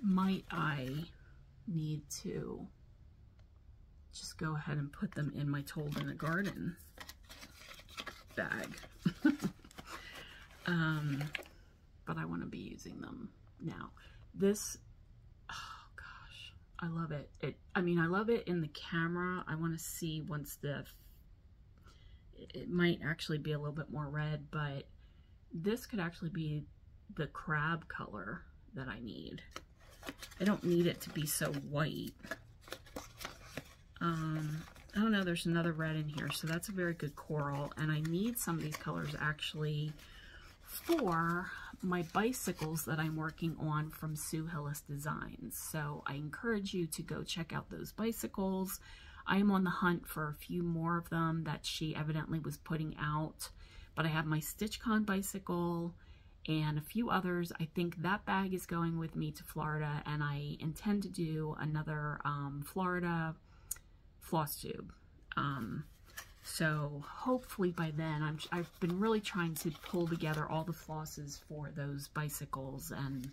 might I need to just go ahead and put them in my Told in the Garden bag. um, but I want to be using them now. This, I love it. It, I mean, I love it in the camera. I want to see once the, it might actually be a little bit more red, but this could actually be the crab color that I need. I don't need it to be so white. Um, oh no, there's another red in here, so that's a very good coral, and I need some of these colors actually for my bicycles that I'm working on from Sue Hillis Designs. So I encourage you to go check out those bicycles. I am on the hunt for a few more of them that she evidently was putting out, but I have my StitchCon bicycle and a few others. I think that bag is going with me to Florida, and I intend to do another um, Florida floss tube. Um, so hopefully by then, I'm, I've been really trying to pull together all the flosses for those bicycles and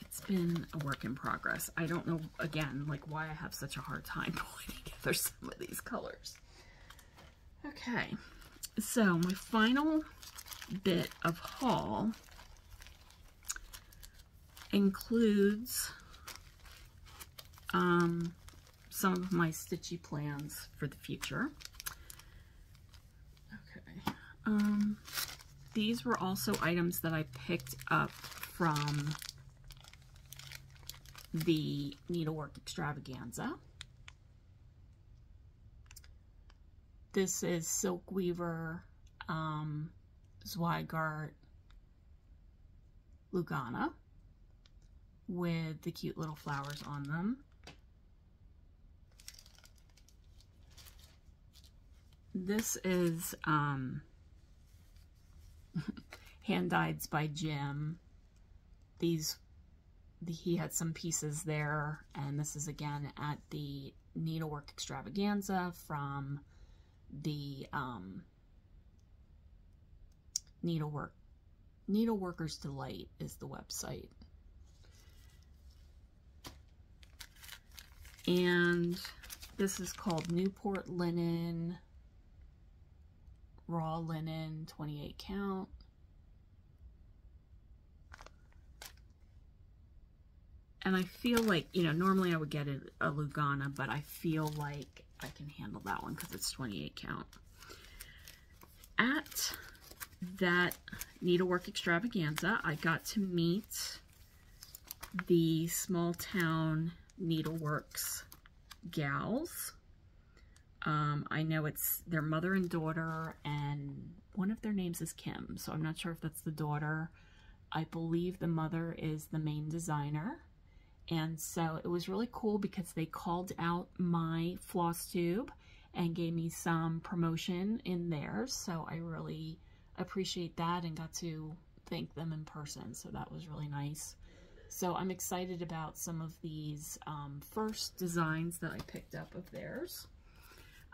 it's been a work in progress. I don't know, again, like why I have such a hard time pulling together some of these colors. Okay, so my final bit of haul includes um, some of my stitchy plans for the future. Okay. Um, these were also items that I picked up from the Needlework Extravaganza. This is Silk Weaver, um, Zweigart, Lugana with the cute little flowers on them. This is um, Hand dyed by Jim. These, the, he had some pieces there, and this is again at the Needlework Extravaganza from the um, Needlework. Needleworker's Delight is the website. And this is called Newport Linen raw linen 28 count. And I feel like you know normally I would get a, a Lugana but I feel like I can handle that one because it's 28 count. At that needlework extravaganza I got to meet the small town needleworks gals um, I know it's their mother and daughter, and one of their names is Kim, so I'm not sure if that's the daughter. I believe the mother is the main designer. And so it was really cool because they called out my floss tube and gave me some promotion in theirs. So I really appreciate that and got to thank them in person. So that was really nice. So I'm excited about some of these um, first designs that I picked up of theirs.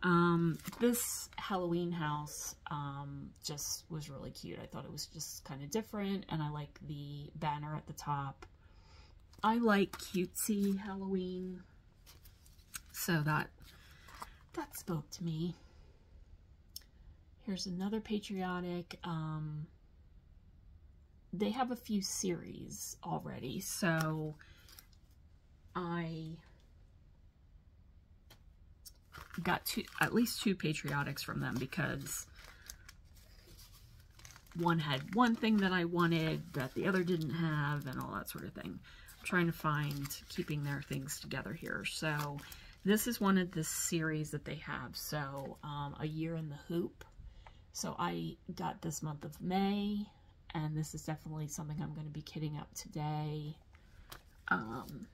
Um, this Halloween house um, just was really cute. I thought it was just kind of different, and I like the banner at the top. I like cutesy Halloween, so that that spoke to me. Here's another patriotic. Um, they have a few series already, so I got two, at least two patriotics from them because one had one thing that I wanted that the other didn't have and all that sort of thing. I'm trying to find keeping their things together here. So this is one of the series that they have. So um, A Year in the Hoop. So I got this month of May and this is definitely something I'm going to be kitting up today. Um,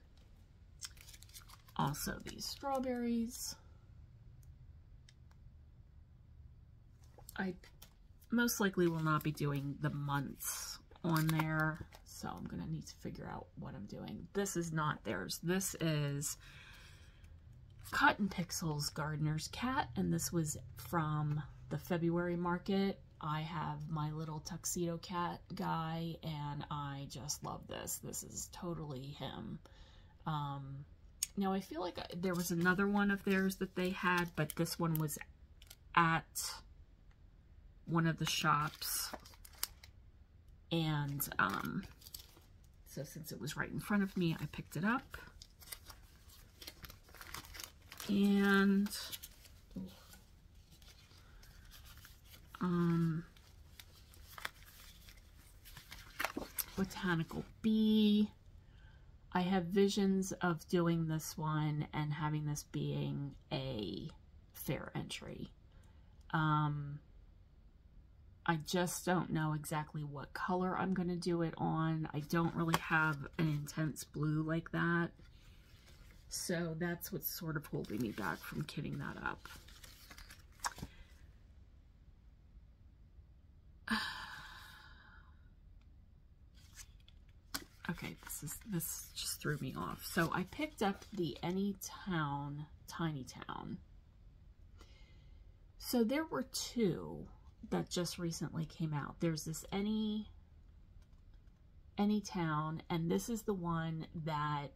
also these strawberries. I most likely will not be doing the months on there, so I'm going to need to figure out what I'm doing. This is not theirs. This is Cotton Pixels Gardener's Cat, and this was from the February market. I have my little tuxedo cat guy, and I just love this. This is totally him. Um, now, I feel like there was another one of theirs that they had, but this one was at one of the shops. And um, so since it was right in front of me, I picked it up. And um, Botanical Bee. I have visions of doing this one and having this being a fair entry. Um, I just don't know exactly what color I'm going to do it on. I don't really have an intense blue like that. So that's what's sort of holding me back from kitting that up. okay, this is this just threw me off. So I picked up the Any Town Tiny Town. So there were two that just recently came out. There's this Any Any Town, and this is the one that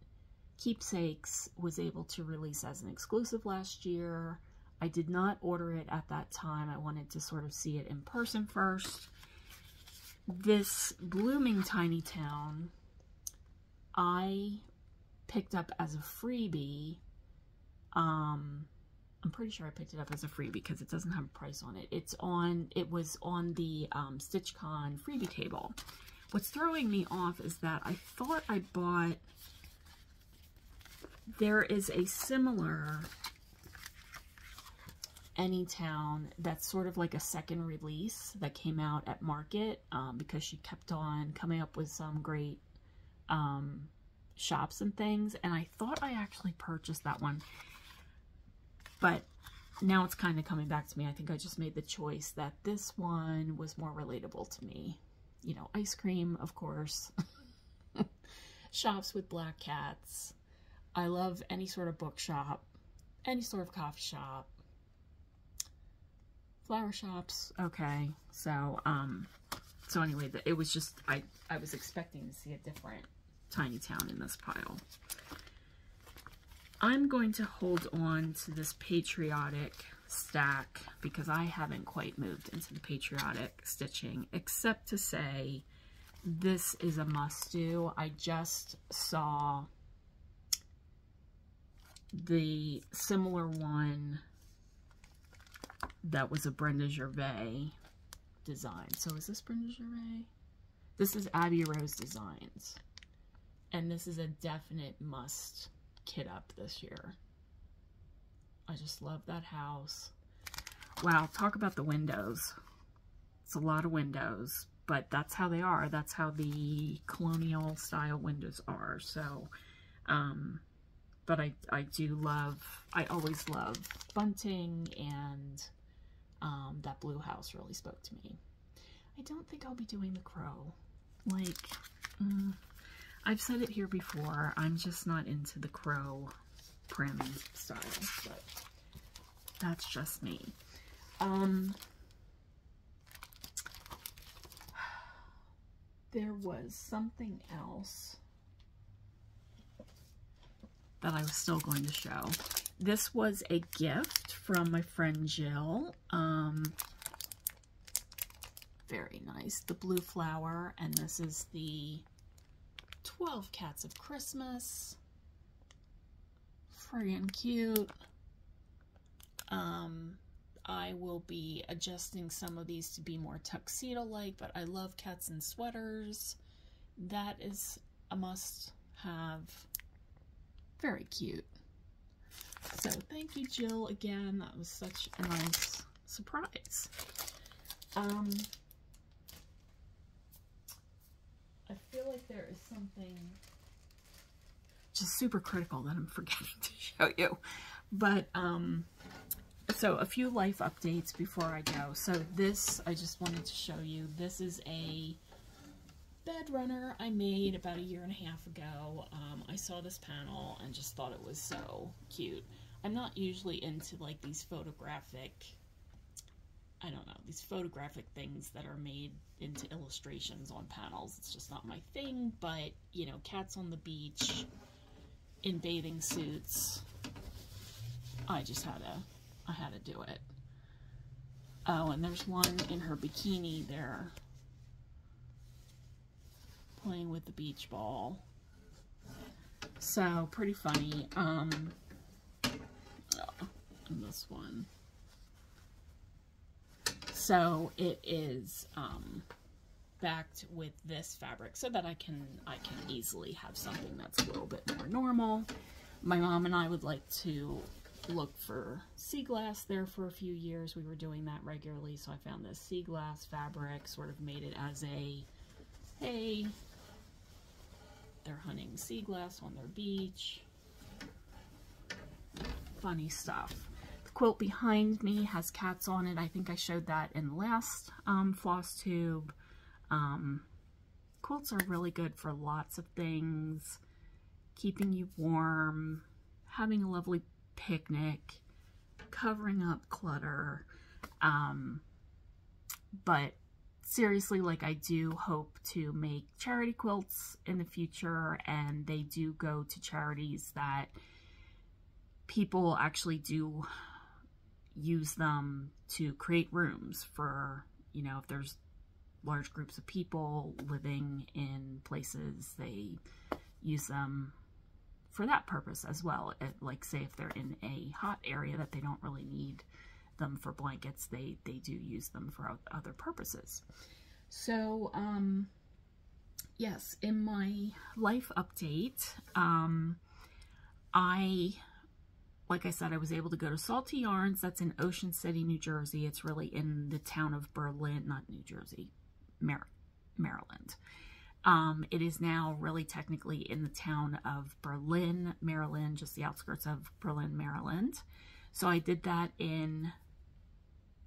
Keepsakes was able to release as an exclusive last year. I did not order it at that time. I wanted to sort of see it in person first. This Blooming Tiny Town, I picked up as a freebie. Um, I'm pretty sure I picked it up as a freebie because it doesn't have a price on it. It's on, it was on the um, StitchCon freebie table. What's throwing me off is that I thought I bought, there is a similar Anytown that's sort of like a second release that came out at market um, because she kept on coming up with some great um, shops and things and I thought I actually purchased that one but now it's kind of coming back to me. I think I just made the choice that this one was more relatable to me. You know, ice cream, of course. Shops with black cats. I love any sort of bookshop, any sort of coffee shop. Flower shops, okay. So, um, so anyway, it was just, I, I was expecting to see a different tiny town in this pile. I'm going to hold on to this patriotic stack because I haven't quite moved into the patriotic stitching except to say this is a must do. I just saw the similar one that was a Brenda Gervais design. So is this Brenda Gervais? This is Abby Rose Designs. And this is a definite must kit up this year. I just love that house. Wow, talk about the windows. It's a lot of windows, but that's how they are. That's how the colonial style windows are. So, um, but I, I do love, I always love bunting and um, that blue house really spoke to me. I don't think I'll be doing the crow. Like, mm, I've said it here before, I'm just not into the crow prim style, but that's just me. Um, there was something else that I was still going to show. This was a gift from my friend Jill. Um, very nice. The blue flower, and this is the 12 Cats of Christmas. Friggin' cute. Um, I will be adjusting some of these to be more tuxedo-like, but I love cats in sweaters. That is a must-have. Very cute. So thank you, Jill, again. That was such a nice surprise. Um, I feel like there is something just super critical that I'm forgetting to show you. But, um, so a few life updates before I go. So this, I just wanted to show you. This is a bed runner I made about a year and a half ago. Um, I saw this panel and just thought it was so cute. I'm not usually into like these photographic, I don't know, these photographic things that are made into illustrations on panels. It's just not my thing, but you know, cats on the beach in bathing suits. I just had to, I had to do it. Oh, and there's one in her bikini there playing with the beach ball. So, pretty funny. Um, oh, this one. So, it is, um, backed with this fabric so that I can, I can easily have something that's a little bit more normal. My mom and I would like to look for sea glass there for a few years. We were doing that regularly, so I found this sea glass fabric, sort of made it as a, hey, they're hunting sea glass on their beach. Funny stuff. Quilt behind me has cats on it. I think I showed that in the last um, floss tube. Um, quilts are really good for lots of things. Keeping you warm, having a lovely picnic, covering up clutter. Um, but seriously, like I do hope to make charity quilts in the future and they do go to charities that people actually do use them to create rooms for, you know, if there's large groups of people living in places, they use them for that purpose as well. It, like say if they're in a hot area that they don't really need them for blankets, they, they do use them for other purposes. So, um, yes, in my life update, um, I, like I said, I was able to go to Salty Yarns. That's in Ocean City, New Jersey. It's really in the town of Berlin, not New Jersey, Mar Maryland. Um, it is now really technically in the town of Berlin, Maryland, just the outskirts of Berlin, Maryland. So I did that in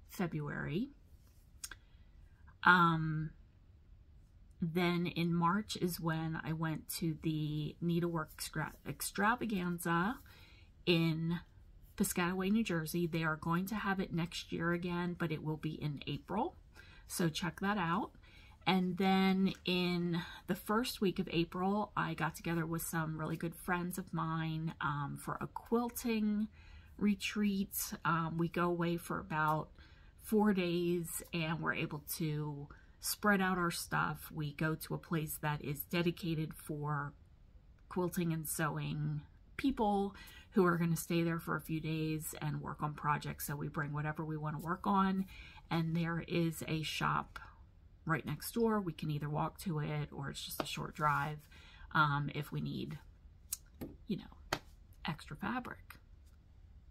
February. Um, then in March is when I went to the Needlework extra Extravaganza in Piscataway, New Jersey. They are going to have it next year again, but it will be in April. So check that out. And then in the first week of April, I got together with some really good friends of mine um, for a quilting retreat. Um, we go away for about four days and we're able to spread out our stuff. We go to a place that is dedicated for quilting and sewing people who are going to stay there for a few days and work on projects. So we bring whatever we want to work on and there is a shop right next door. We can either walk to it or it's just a short drive um, if we need, you know, extra fabric,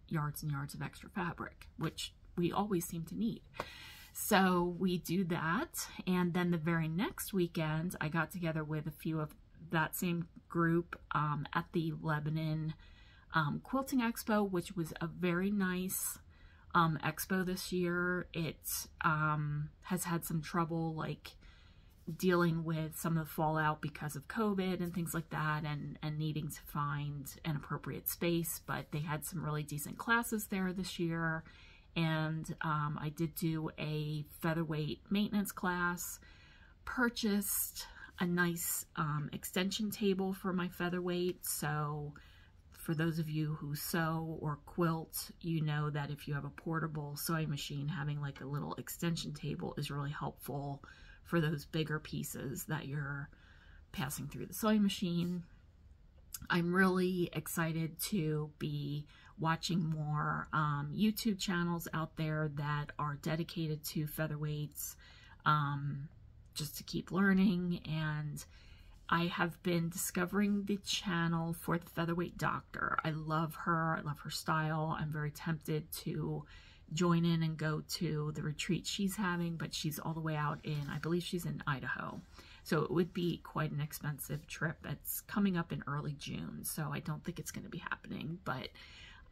yards and yards of extra fabric, which we always seem to need. So we do that. And then the very next weekend, I got together with a few of that same group um, at the Lebanon um, Quilting Expo, which was a very nice um, expo this year. It um, has had some trouble like dealing with some of the fallout because of COVID and things like that and, and needing to find an appropriate space. But they had some really decent classes there this year. And um, I did do a featherweight maintenance class, purchased a nice um, extension table for my featherweight. So for those of you who sew or quilt, you know that if you have a portable sewing machine, having like a little extension table is really helpful for those bigger pieces that you're passing through the sewing machine. I'm really excited to be watching more um, YouTube channels out there that are dedicated to featherweights um, just to keep learning and I have been discovering the channel for the Featherweight Doctor. I love her. I love her style. I'm very tempted to join in and go to the retreat she's having, but she's all the way out in, I believe she's in Idaho. So it would be quite an expensive trip. It's coming up in early June, so I don't think it's going to be happening, but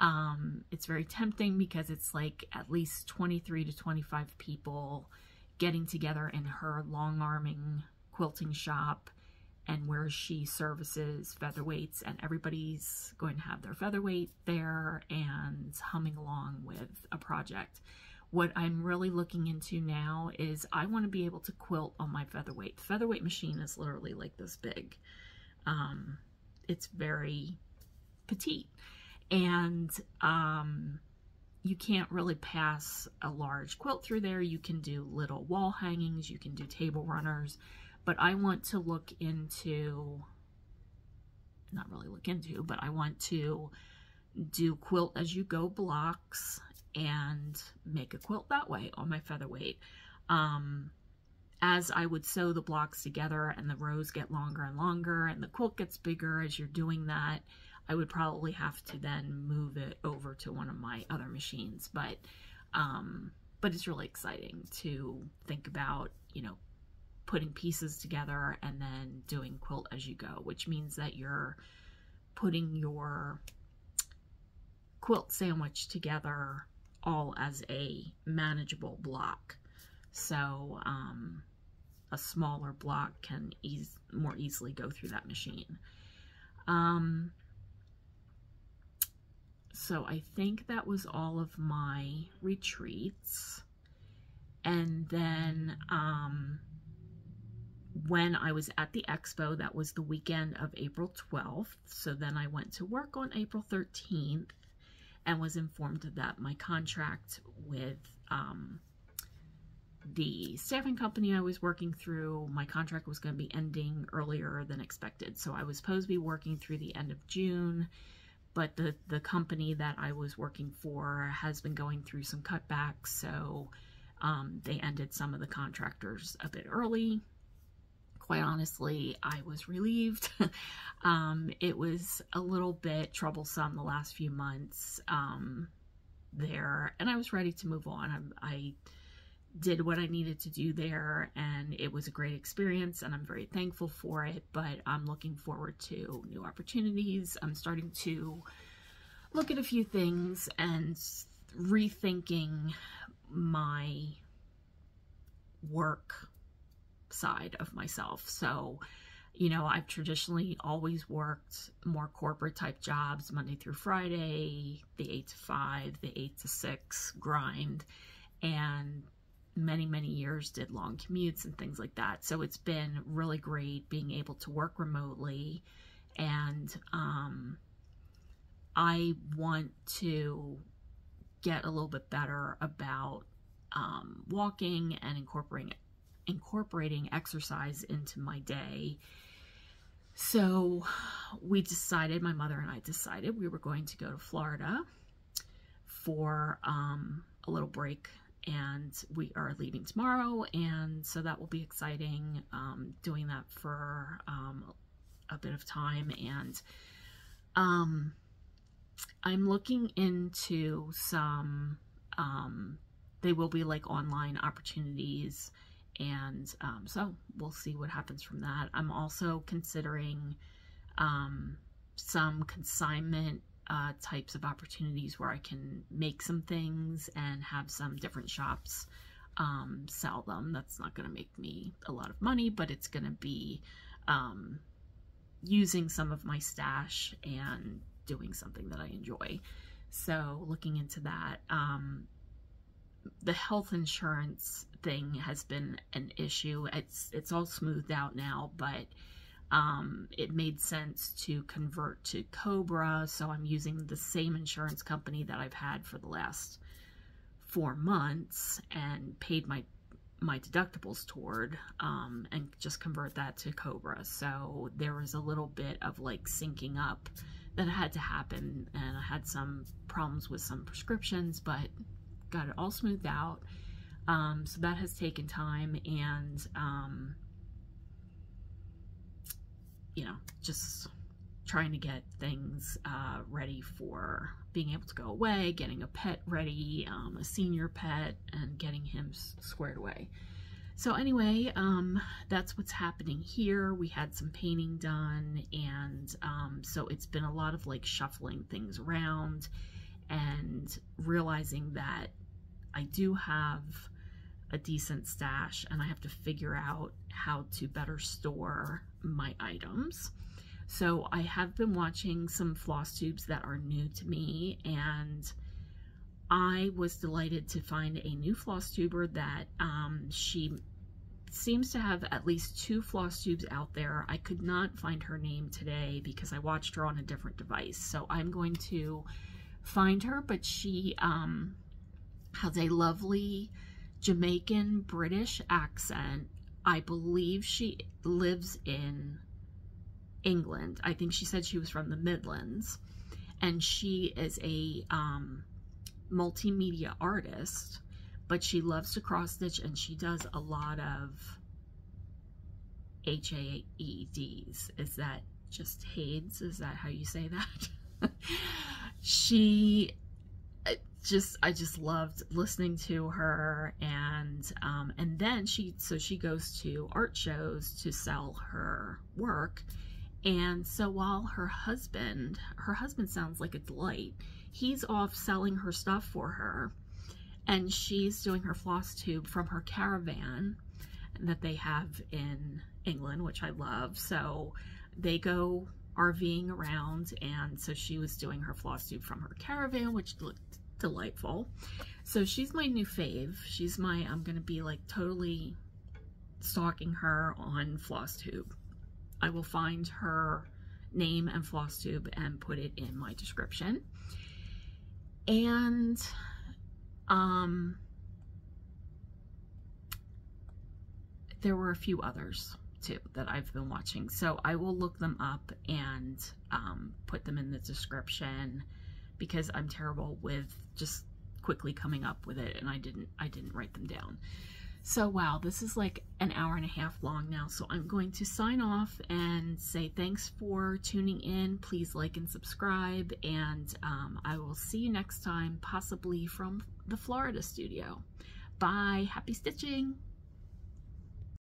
um, it's very tempting because it's like at least 23 to 25 people getting together in her long arming quilting shop and where she services featherweights and everybody's going to have their featherweight there and humming along with a project. What I'm really looking into now is I want to be able to quilt on my featherweight. The featherweight machine is literally like this big. Um, it's very petite and um, you can't really pass a large quilt through there. You can do little wall hangings, you can do table runners, but I want to look into, not really look into, but I want to do quilt as you go blocks and make a quilt that way on my featherweight. Um, as I would sew the blocks together and the rows get longer and longer and the quilt gets bigger as you're doing that, I would probably have to then move it over to one of my other machines. But, um, but it's really exciting to think about, you know, putting pieces together and then doing quilt as you go, which means that you're putting your quilt sandwich together all as a manageable block. So um, a smaller block can ease, more easily go through that machine. Um, so I think that was all of my retreats. And then um, when I was at the expo, that was the weekend of April 12th. So then I went to work on April 13th and was informed that my contract with um, the staffing company I was working through, my contract was going to be ending earlier than expected. So I was supposed to be working through the end of June, but the, the company that I was working for has been going through some cutbacks. So um, they ended some of the contractors a bit early quite honestly, I was relieved. um, it was a little bit troublesome the last few months um, there, and I was ready to move on. I, I did what I needed to do there, and it was a great experience, and I'm very thankful for it. But I'm looking forward to new opportunities. I'm starting to look at a few things and rethinking my work side of myself. So, you know, I've traditionally always worked more corporate type jobs, Monday through Friday, the 8 to 5, the 8 to 6 grind, and many, many years did long commutes and things like that. So it's been really great being able to work remotely. And um, I want to get a little bit better about um, walking and incorporating incorporating exercise into my day. So we decided, my mother and I decided we were going to go to Florida for um, a little break and we are leaving tomorrow and so that will be exciting um, doing that for um, a bit of time and um, I'm looking into some um, they will be like online opportunities and um, so we'll see what happens from that. I'm also considering um, some consignment uh, types of opportunities where I can make some things and have some different shops um, sell them. That's not going to make me a lot of money, but it's going to be um, using some of my stash and doing something that I enjoy. So looking into that, um, the health insurance thing has been an issue. It's it's all smoothed out now, but um, it made sense to convert to Cobra. So I'm using the same insurance company that I've had for the last four months and paid my my deductibles toward um, and just convert that to Cobra. So there was a little bit of like syncing up that had to happen and I had some problems with some prescriptions, but got it all smoothed out. Um, so that has taken time and, um, you know, just trying to get things uh, ready for being able to go away, getting a pet ready, um, a senior pet, and getting him squared away. So anyway, um, that's what's happening here. We had some painting done, and um, so it's been a lot of like shuffling things around and realizing that I do have a decent stash and I have to figure out how to better store my items. So I have been watching some floss tubes that are new to me and I was delighted to find a new floss tuber that um, she seems to have at least two floss tubes out there. I could not find her name today because I watched her on a different device. So I'm going to find her, but she um, has a lovely Jamaican British accent. I believe she lives in England. I think she said she was from the Midlands. And she is a um, multimedia artist, but she loves to cross stitch and she does a lot of H A E D's. Is that just Hades? Is that how you say that? she just I just loved listening to her and um and then she so she goes to art shows to sell her work and so while her husband, her husband sounds like a delight, he's off selling her stuff for her. And she's doing her floss tube from her caravan that they have in England, which I love. So they go RVing around. And so she was doing her floss tube from her caravan, which looked delightful. So she's my new fave. She's my, I'm going to be like totally stalking her on floss tube. I will find her name and floss tube and put it in my description. And um, there were a few others too that I've been watching. So I will look them up and um, put them in the description because I'm terrible with just quickly coming up with it and I didn't I didn't write them down. So wow, this is like an hour and a half long now. So I'm going to sign off and say thanks for tuning in. Please like and subscribe. And um, I will see you next time, possibly from the Florida studio. Bye. Happy stitching.